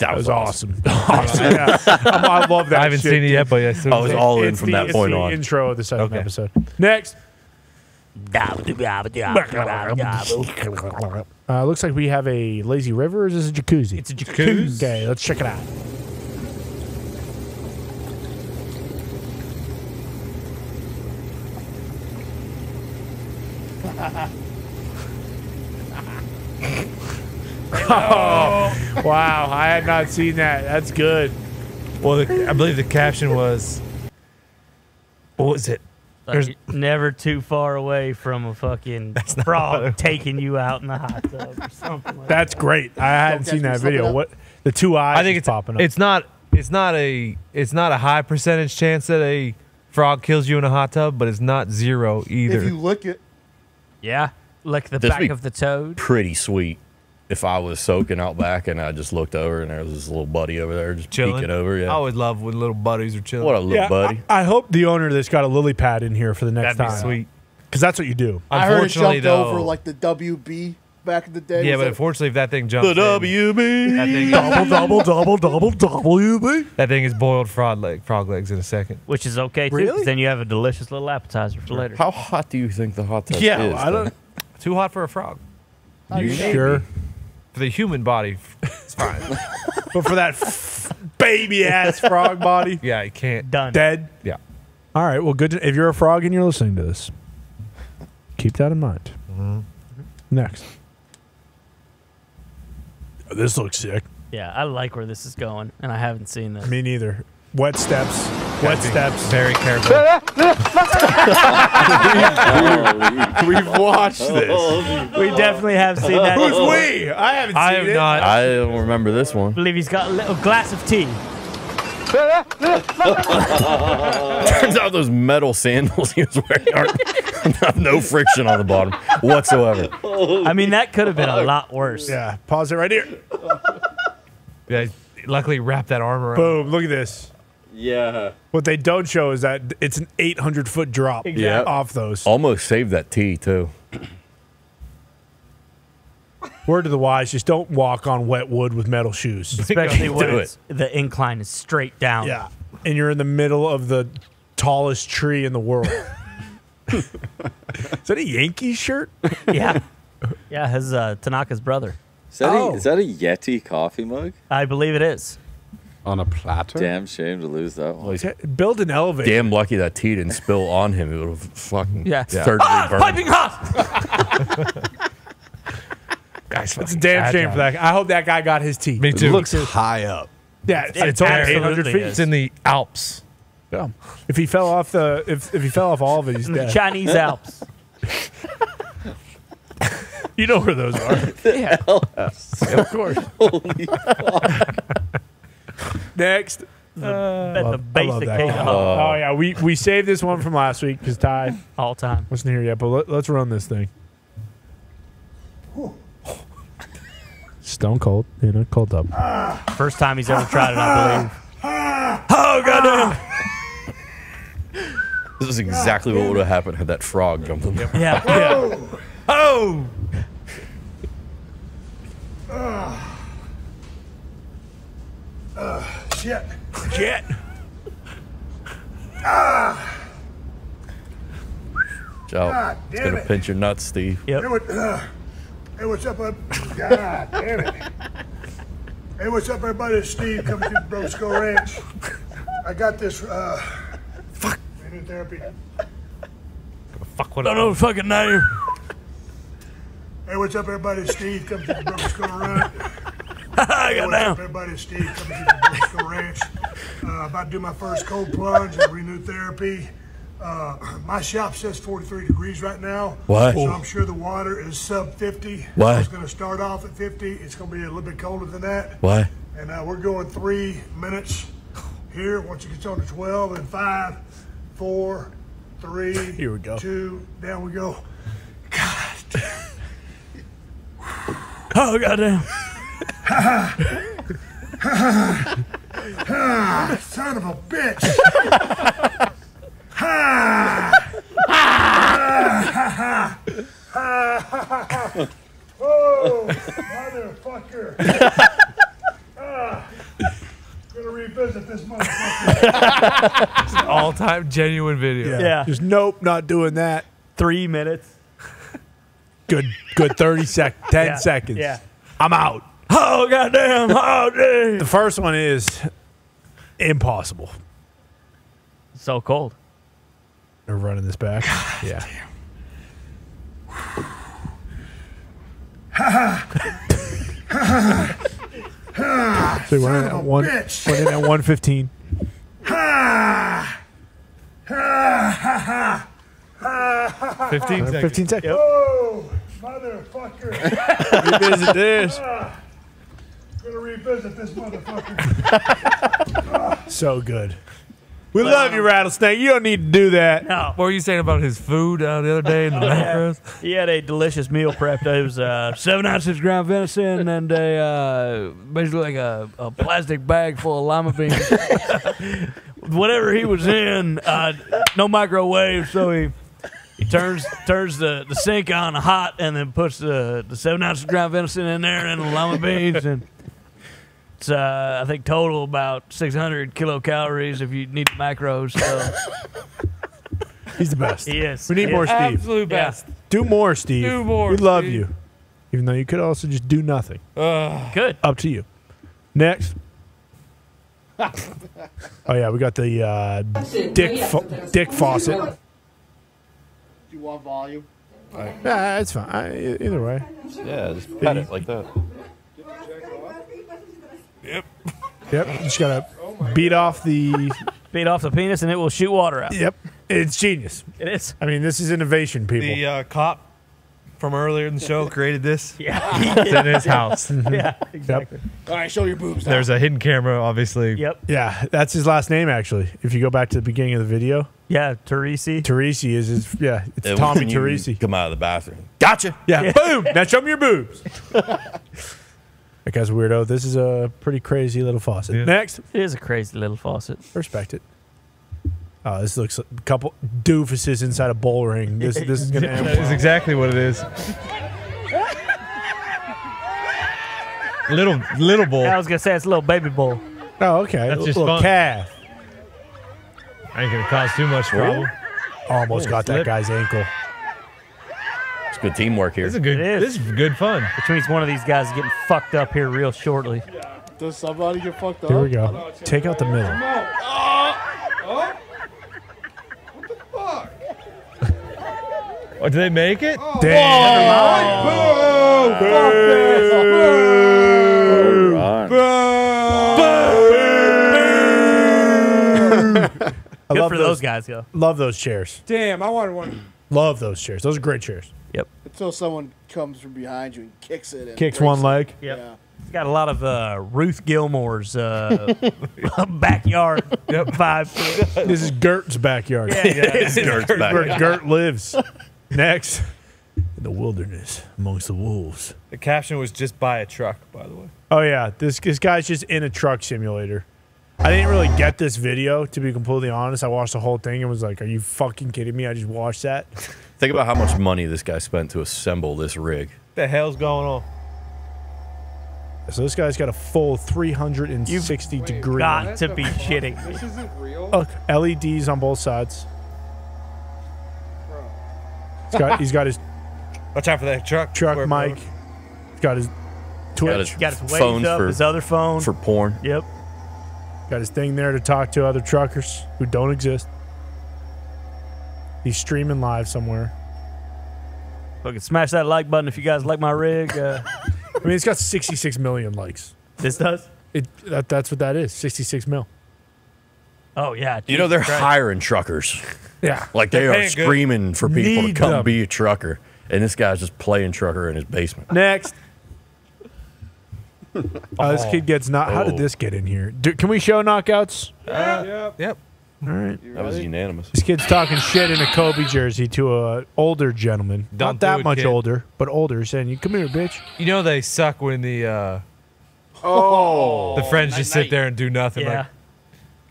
That was awesome. <laughs> awesome. Yeah. I'm- love that. I haven't shit, seen it dude. yet, but yes, I was all in It's from the- that it's point the on. Intro of the second Okay. episode. Next. Uh, looks like we have a lazy river. Or is this a jacuzzi? It's a jacuzzi. Okay, let's check it out. <laughs> <laughs> oh, wow. I had not seen that. That's good. well, the, I believe the caption was, what was it? There's- Like, never too far away from a fucking <laughs> frog taking you out in the hot tub or something. Like That's great. I hadn't catch seen that video. What the two eyes I think it's popping up. It's not. It's not a. It's not a high percentage chance that a frog kills you in a hot tub, but it's not zero either. If you lick it, Yeah, like the This back week- of the toad. Pretty sweet. If I was soaking out back and I just looked over and there was this little buddy over there just Chilling. peeking over. Yeah. I always love when little buddies are chilling. what a little yeah, buddy. I, I hope the owner of this got a lily pad in here for the next That'd be time. sweet. Because that's what you do. I heard it Unfortunately, jumped though, over like the WB back in the day. yeah, but that- unfortunately, if that thing jumps, the WB. that thing, <laughs> double, double, double, double, WB. that thing is boiled frog leg, frog legs in a second. Which is okay too. Really? Then you have a delicious little appetizer for later. How hot do you think the hot tub Yeah, is? I don't. Too hot for a frog. You sure? For the human body, it's fine. <laughs> But for that f- baby ass frog body, yeah, you can't. Done. dead. Yeah. All right. Well, good. To, if you're a frog and you're listening to this, keep that in mind. Mm-hmm. Mm-hmm. Next. Oh, This looks sick. Yeah, I like where this is going, and I haven't seen this. Me neither. Wet steps. Wet steps. Very careful. <laughs> We've watched this. Oh. We definitely have seen that. Who's we? I haven't seen I have it. not. I don't remember this I one. believe he's got a little glass of tea. <laughs> Turns out those metal sandals he was wearing aren't have no friction on the bottom whatsoever. I mean, that could have been a lot worse. Yeah. Pause it right here. Yeah, luckily, wrap that arm around. Boom. Look at this. Yeah. What they don't show is that it's an 800 foot drop Yeah. off those. Almost saved that tee too. <clears throat> Word to the wise, just don't walk on wet wood with metal shoes. <laughs> Especially when Do the incline is straight down. Yeah. And you're in the middle of the tallest tree in the world. <laughs> is that a Yankee shirt? <laughs> Yeah. Yeah, his uh, Tanaka's brother. Is that, Oh. a, is that a Yeti coffee mug? I believe it is. On a platter? Damn shame to lose that one. Build an elevator. Damn lucky that tea didn't spill on him. It would have fucking Yeah. third degree Ah, burn. piping hot! <laughs> Guy's It's a damn shame for that. I hope that guy got his tea. Me It too. looks high up. Yeah, it's, It it's over 800 feet. is. It's in the Alps. Yeah. If he fell off the, if, if he fell off all of it, he's <laughs> The dead. Chinese Alps. <laughs> You know where those are. yeah. of course. Holy fuck. Next. At the uh, I love basic that case guy. Oh. oh yeah, we we saved this one from last week because Ty all time. wasn't here yet. But let, let's run this thing. Stone cold, you know, cold up. First time he's ever tried it, I believe. <laughs> Oh goddamn! This is exactly what would have happened had that frog jumped in. Yeah. Yeah. <laughs> Oh. Shit. Shit. Joe, God it's gonna it. pinch your nuts, Steve. Hey, what, uh, hey, what's up? Uh, God damn it. Hey, what's up, everybody? It's Steve coming to Bro Skull Ranch. I got this, uh, fuck, therapy. Fuck what I don't know the fucking name. Hey, what's up, everybody? It's Steve coming to Bro Skull Ranch. I got what's down. everybody? Steve coming to Bro Skull Ranch. Uh, about to do my first cold plunge and renew therapy. Uh, my shop says 43 degrees right now. Why? So I'm sure the water is sub 50. Why? It's going to start off at 50. It's going to be a little bit colder than that. Why? And uh, we're going three minutes here. Once it gets on to 12 and five, four, three, <laughs> Here we go. two, down we go. God. <laughs> Oh goddamn! Ah, son of a bitch. Ha! Ha! Ha! Oh, motherfucker. Ah, gonna revisit this motherfucker. All time genuine video. Yeah. Just nope, not doing that. Three minutes. Good, good. Thirty sec, ten Yeah, seconds. yeah. I'm out. Oh goddamn! Oh damn! The first one is impossible. So cold. They're running this back. yeah. <laughs> So we're in at one. bitch. We're in at one fifteen. Ha! Ha! Ha! Ha! Ha! 15 seconds. Fifteen seconds. Oh, motherfucker. <laughs> Revisit this. <laughs> Gonna revisit this motherfucker. <laughs> So good. We love you, rattlesnake. You don't need to do that. No. What were you saying about his food uh, the other day in the macros? He had a delicious meal prepped. It was uh, seven ounces ground venison and a uh, basically like a, a plastic bag full of lima beans. <laughs> Whatever he was in, uh, no microwave, so he he turns turns the, the sink on hot and then puts the, the seven ounces ground venison in there and the lima beans and. It's, uh, I think total about 600 kilocalories if you need the macros. So <laughs> He's the best. he is. We need He more is. Steve. Absolute Yeah. best. Do more, Steve. Do more, We love Steve. you. Even though you could also just do nothing. Good. Up to you. Next. <laughs> oh yeah, we got the uh, Dick Fa- Dick Fawcett. Do you want volume? Yeah, it's fine. I, e- either way. Yeah, just pat it like that. Yep. You just gotta beat off the. <laughs> Beat off the penis and it will shoot water out. Yep. It's genius. It is. I mean, this is innovation, people. The uh, cop from earlier in the show created this. <laughs> Yeah. It's in his <laughs> house. yeah, exactly. All right, show your boobs. now. There's a hidden camera, obviously. Yep. Yeah, that's his last name actually. If you go back to the beginning of the video, Yeah, Teresi. Teresi is his. Yeah, it's And Tommy when Teresi. Come out of the bathroom. Gotcha. Yeah, boom. Now show me your boobs. That guy's a weirdo. This is a pretty crazy little faucet. Yeah. Next, It is a crazy little faucet. respect it. Oh, this looks like a couple doofuses inside a bowl ring. This this is gonna <laughs> end. That is exactly what it is. little little bowl. I was gonna say it's a little baby bowl. Oh, okay. That's L- just little fun. calf. Ain't gonna cause too much trouble. Almost Oh, got that slip. guy's ankle. It's good teamwork here. This is good. It is. This is good fun. Which means one of these guys is getting fucked up here real shortly. Does somebody get fucked up? Here we go. Take out the middle. Oh, What the fuck? <laughs> Or oh, did they make it? Oh. <laughs> I Good love for those guys, yo. Love those chairs. Damn, I wanted one. Love those chairs. Those are great chairs. Yep. Until someone comes from behind you and kicks it. And Kicks breaks one it. leg. Yep. Yeah. It's got a lot of uh, Ruth Gilmore's uh, <laughs> backyard vibe. This is Gert's backyard. Yeah, yeah, <laughs> It's Gert's Where backyard. Gert lives. Next. In the wilderness amongst the wolves. The caption was just buy a truck, by the way. Oh yeah, this this guy's just in a truck simulator. I didn't really get this video to be completely honest. I watched the whole thing and was like, "Are you fucking kidding me?" I just watched that. Think about how much money this guy spent to assemble this rig. What the hell's going on? So this guy's got a full 360 degree. Got to be shitting. This isn't real. Look, LEDs on both sides. He's got he's got his <laughs> Watch out for that truck. truck Swear, mic. bro. He's got his Twitch. Got his, Got his waves phone up, for, his other phone. for porn. Yep. Got his thing there to talk to other truckers who don't exist. He's streaming live somewhere. Fucking smash that like button if you guys like my rig. Uh, <laughs> I mean, it's got 66 million likes. this does? It that, that's what that is. 66 mil. Oh, yeah. You know, they're Christ. hiring truckers. Yeah. Like they They're are paying good. screaming for people Need to come them. be a trucker. And this guy's just playing trucker in his basement. Next. Oh, <laughs> this kid gets not. How did Oh. this get in here? Do, can we show knockouts? Uh, uh, yep. Yep. All right. That was unanimous. This kid's talking shit in a Kobe jersey to a older gentleman. Don't not that it, much kid. older, but older, saying, "You come here, bitch." You know they suck when the uh, Oh. the friends just sit there and do nothing. Yeah.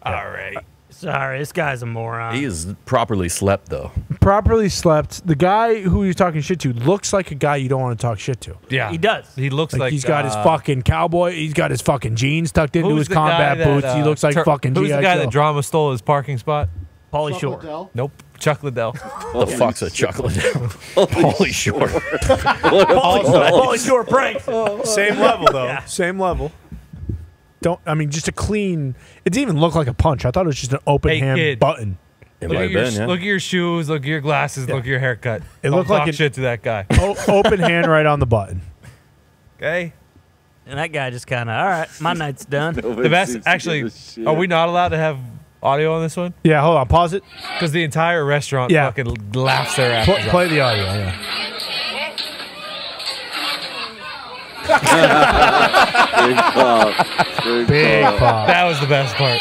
Like, all right. Sorry, this guy's a moron. He is properly slept, though. Properly slept. The guy who you're talking shit to looks like a guy you don't want to talk shit to. Yeah. He does. He looks Like, like, he's got his uh, fucking cowboy. He's got his fucking jeans tucked into his combat that, boots. he uh, looks like Tur- fucking. Who's G.I. the guy Joe. that drama stole his parking spot? Pauly Chuck Shore. Liddell. Nope. Chuck Liddell. <laughs> The fuck's a chocolate? Holy short. Pauly Shore prank. Same level though. Same level. Don't. I mean, just a clean. It didn't even look like a punch. I thought it was just an open Hey, hand kid. button. It Look might at, have your, been, yeah. look at your shoes. Look at your glasses. Look at your haircut. <laughs> It Don't looked like talk it- shit to that guy. <laughs> O- open hand right on the button. Okay. And that guy just kind of, all right, my night's done. <laughs> The best. Actually, are we not allowed to have audio on this one? Yeah. Hold on. Pause it. Because the entire restaurant Yeah. fucking laughs their ass Pl- off. play the audio. Yeah. Big pop. Big Big pop. pop. That was the best part.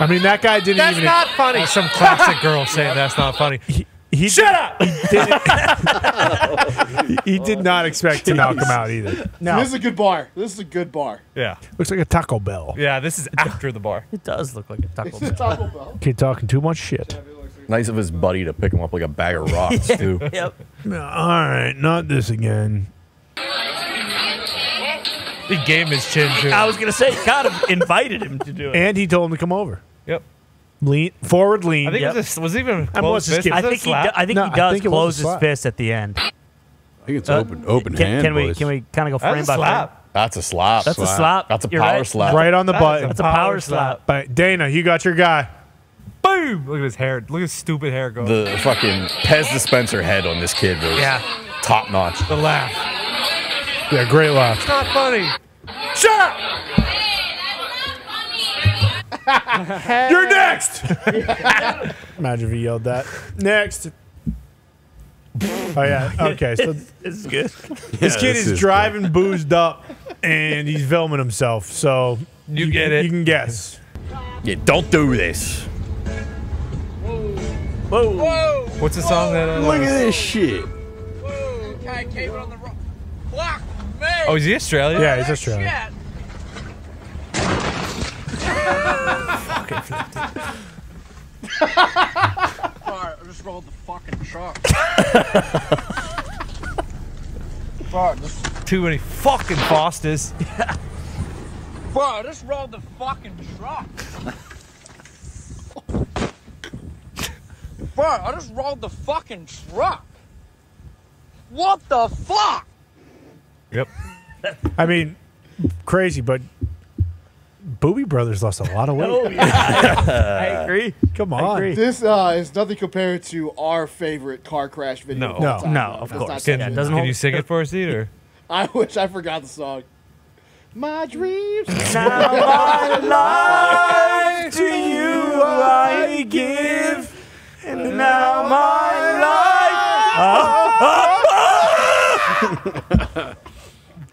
I mean, that guy didn't That's even. not funny. Some classic girl saying that's not funny. He Shut up. <laughs> he did not expect to knock him out either. This is a good bar. This is a good bar. Yeah. Looks like a Taco Bell. Yeah. This is after the bar. It does look like a Taco It's Bell. a Taco Bell. Kid talking too much shit. Nice of his buddy to pick him up like a bag of rocks, <laughs> too. Yep. All right, not this again. He gave him his chin to I him. was going to say, kind of invited him to do it. And he told him to come over. Yep. Lean forward, lean. I think Yep. it was, a, was it even I close must just fist? give- I Was it think he, slap? do, I think No, he I does think it was a close his slap. fist at the end. I think it's Uh, open open Can, hand, can we boys. can we kind of go That's frame a by slap. frame? That's a slap. That's a slap. That's a You're power right. slap. right on the That is button. That's a power slap. But Dana, you got your guy. Boom! Look at his hair. Look at his stupid hair go. The fucking Pez dispenser head on this kid was Yeah. top notch. the laugh. Yeah, great laugh. It's not funny. Shut up! You're next. <laughs> Imagine if he yelled that. Next. Oh yeah. Okay. So <laughs> This is good. this kid this is, is driving boozed up, and he's filming himself. So You get it. You can guess. Yeah, don't do this. Whoa. Whoa. What's the song that? Uh, Look at this shit. Oh, is he Australian? Yeah, he's Australian. <laughs> I just rolled the fucking truck. <laughs> Fuck, this, Too many fucking Fosters. <laughs> bro, I just rolled the fucking truck. bro, I just rolled the fucking truck. What the fuck? Yep. I mean, crazy, but Booby Brothers lost a lot of weight. Oh, <laughs> yeah. I agree. Come I on. agree. This uh, is nothing compared to our favorite car crash video. No. of all No. time, No, though. of That's course. Can, Yeah, it doesn't can hold- you sing it for us, either? <laughs> I wish I forgot the song. My dreams. Now <laughs> my life to you I give, and now my life.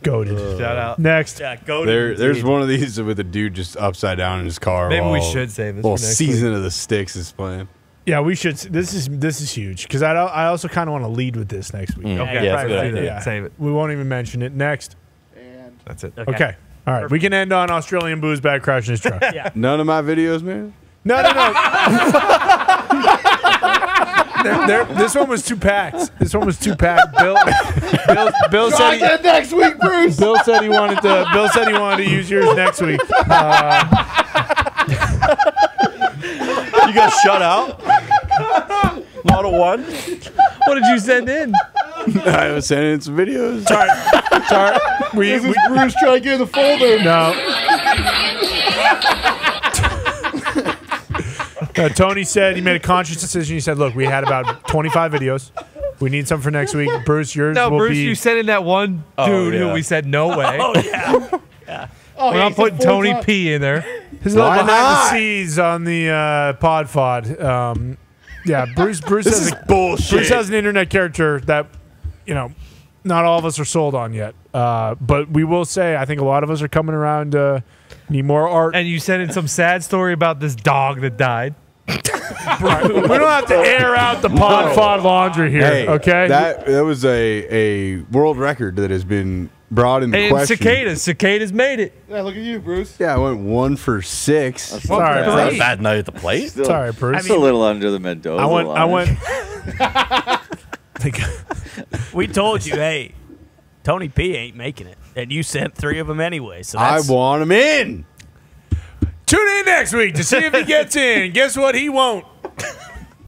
Goaded. Shout out. Next. Yeah, go There, there's one of these with a dude just upside down in his car. Maybe we while- should save this While for next season of the sticks is playing. Yeah, we should. This is this is huge because I don't- I also kind of want to lead with this next week. Mm. Okay. Yeah, that's a good idea. right, Save it. We won't even mention it next. And That's it. Okay. All right. We can end on Australian booze bag crashing his truck. <laughs> Yeah. None of my videos, man. No, no, no. <laughs> There- there- this one was too packed. This one was too packed. Bill, Bill, Bill said he, next week, Bruce. Bill said he wanted to. Bill said he wanted to use yours next week. Uh, You got shut out. Not a one. What did you send in? I was sending in some videos. sorry, sorry. We, This we Bruce trying to get in the folder. no. Uh, Tony said he made a conscious decision. He said, "Look, we had about 25 videos. We need some for next week. Bruce, yours No, will Bruce, be." you sent in that one dude who yeah. we said no way. <laughs> Oh yeah. Oh, We're he not putting Tony times. P in there. His little Why behind the not? scenes on the uh, pod fod. Um, yeah, Bruce. Bruce This has is a, bullshit. Bruce has an internet character that you know not all of us are sold on yet. Uh, but we will say I think a lot of us are coming around. Uh, need more art. And you sent in some sad story about this dog that died. We don't have to air out the pod fod laundry here. Hey, okay. That that was a a world record that has been brought into And question. cicadas. Cicadas made it. Yeah, look at you, Bruce. Yeah, I went one for six. Sorry, That's not a Bruce. bad night at the plate. Still, Sorry, Bruce. It's a little under the Mendoza I went. I went. <laughs> <laughs> We told you, hey, Tony P ain't making it, and you sent three of them anyway. So I want him in. Tune in next week to see if he gets in. Guess what? He won't.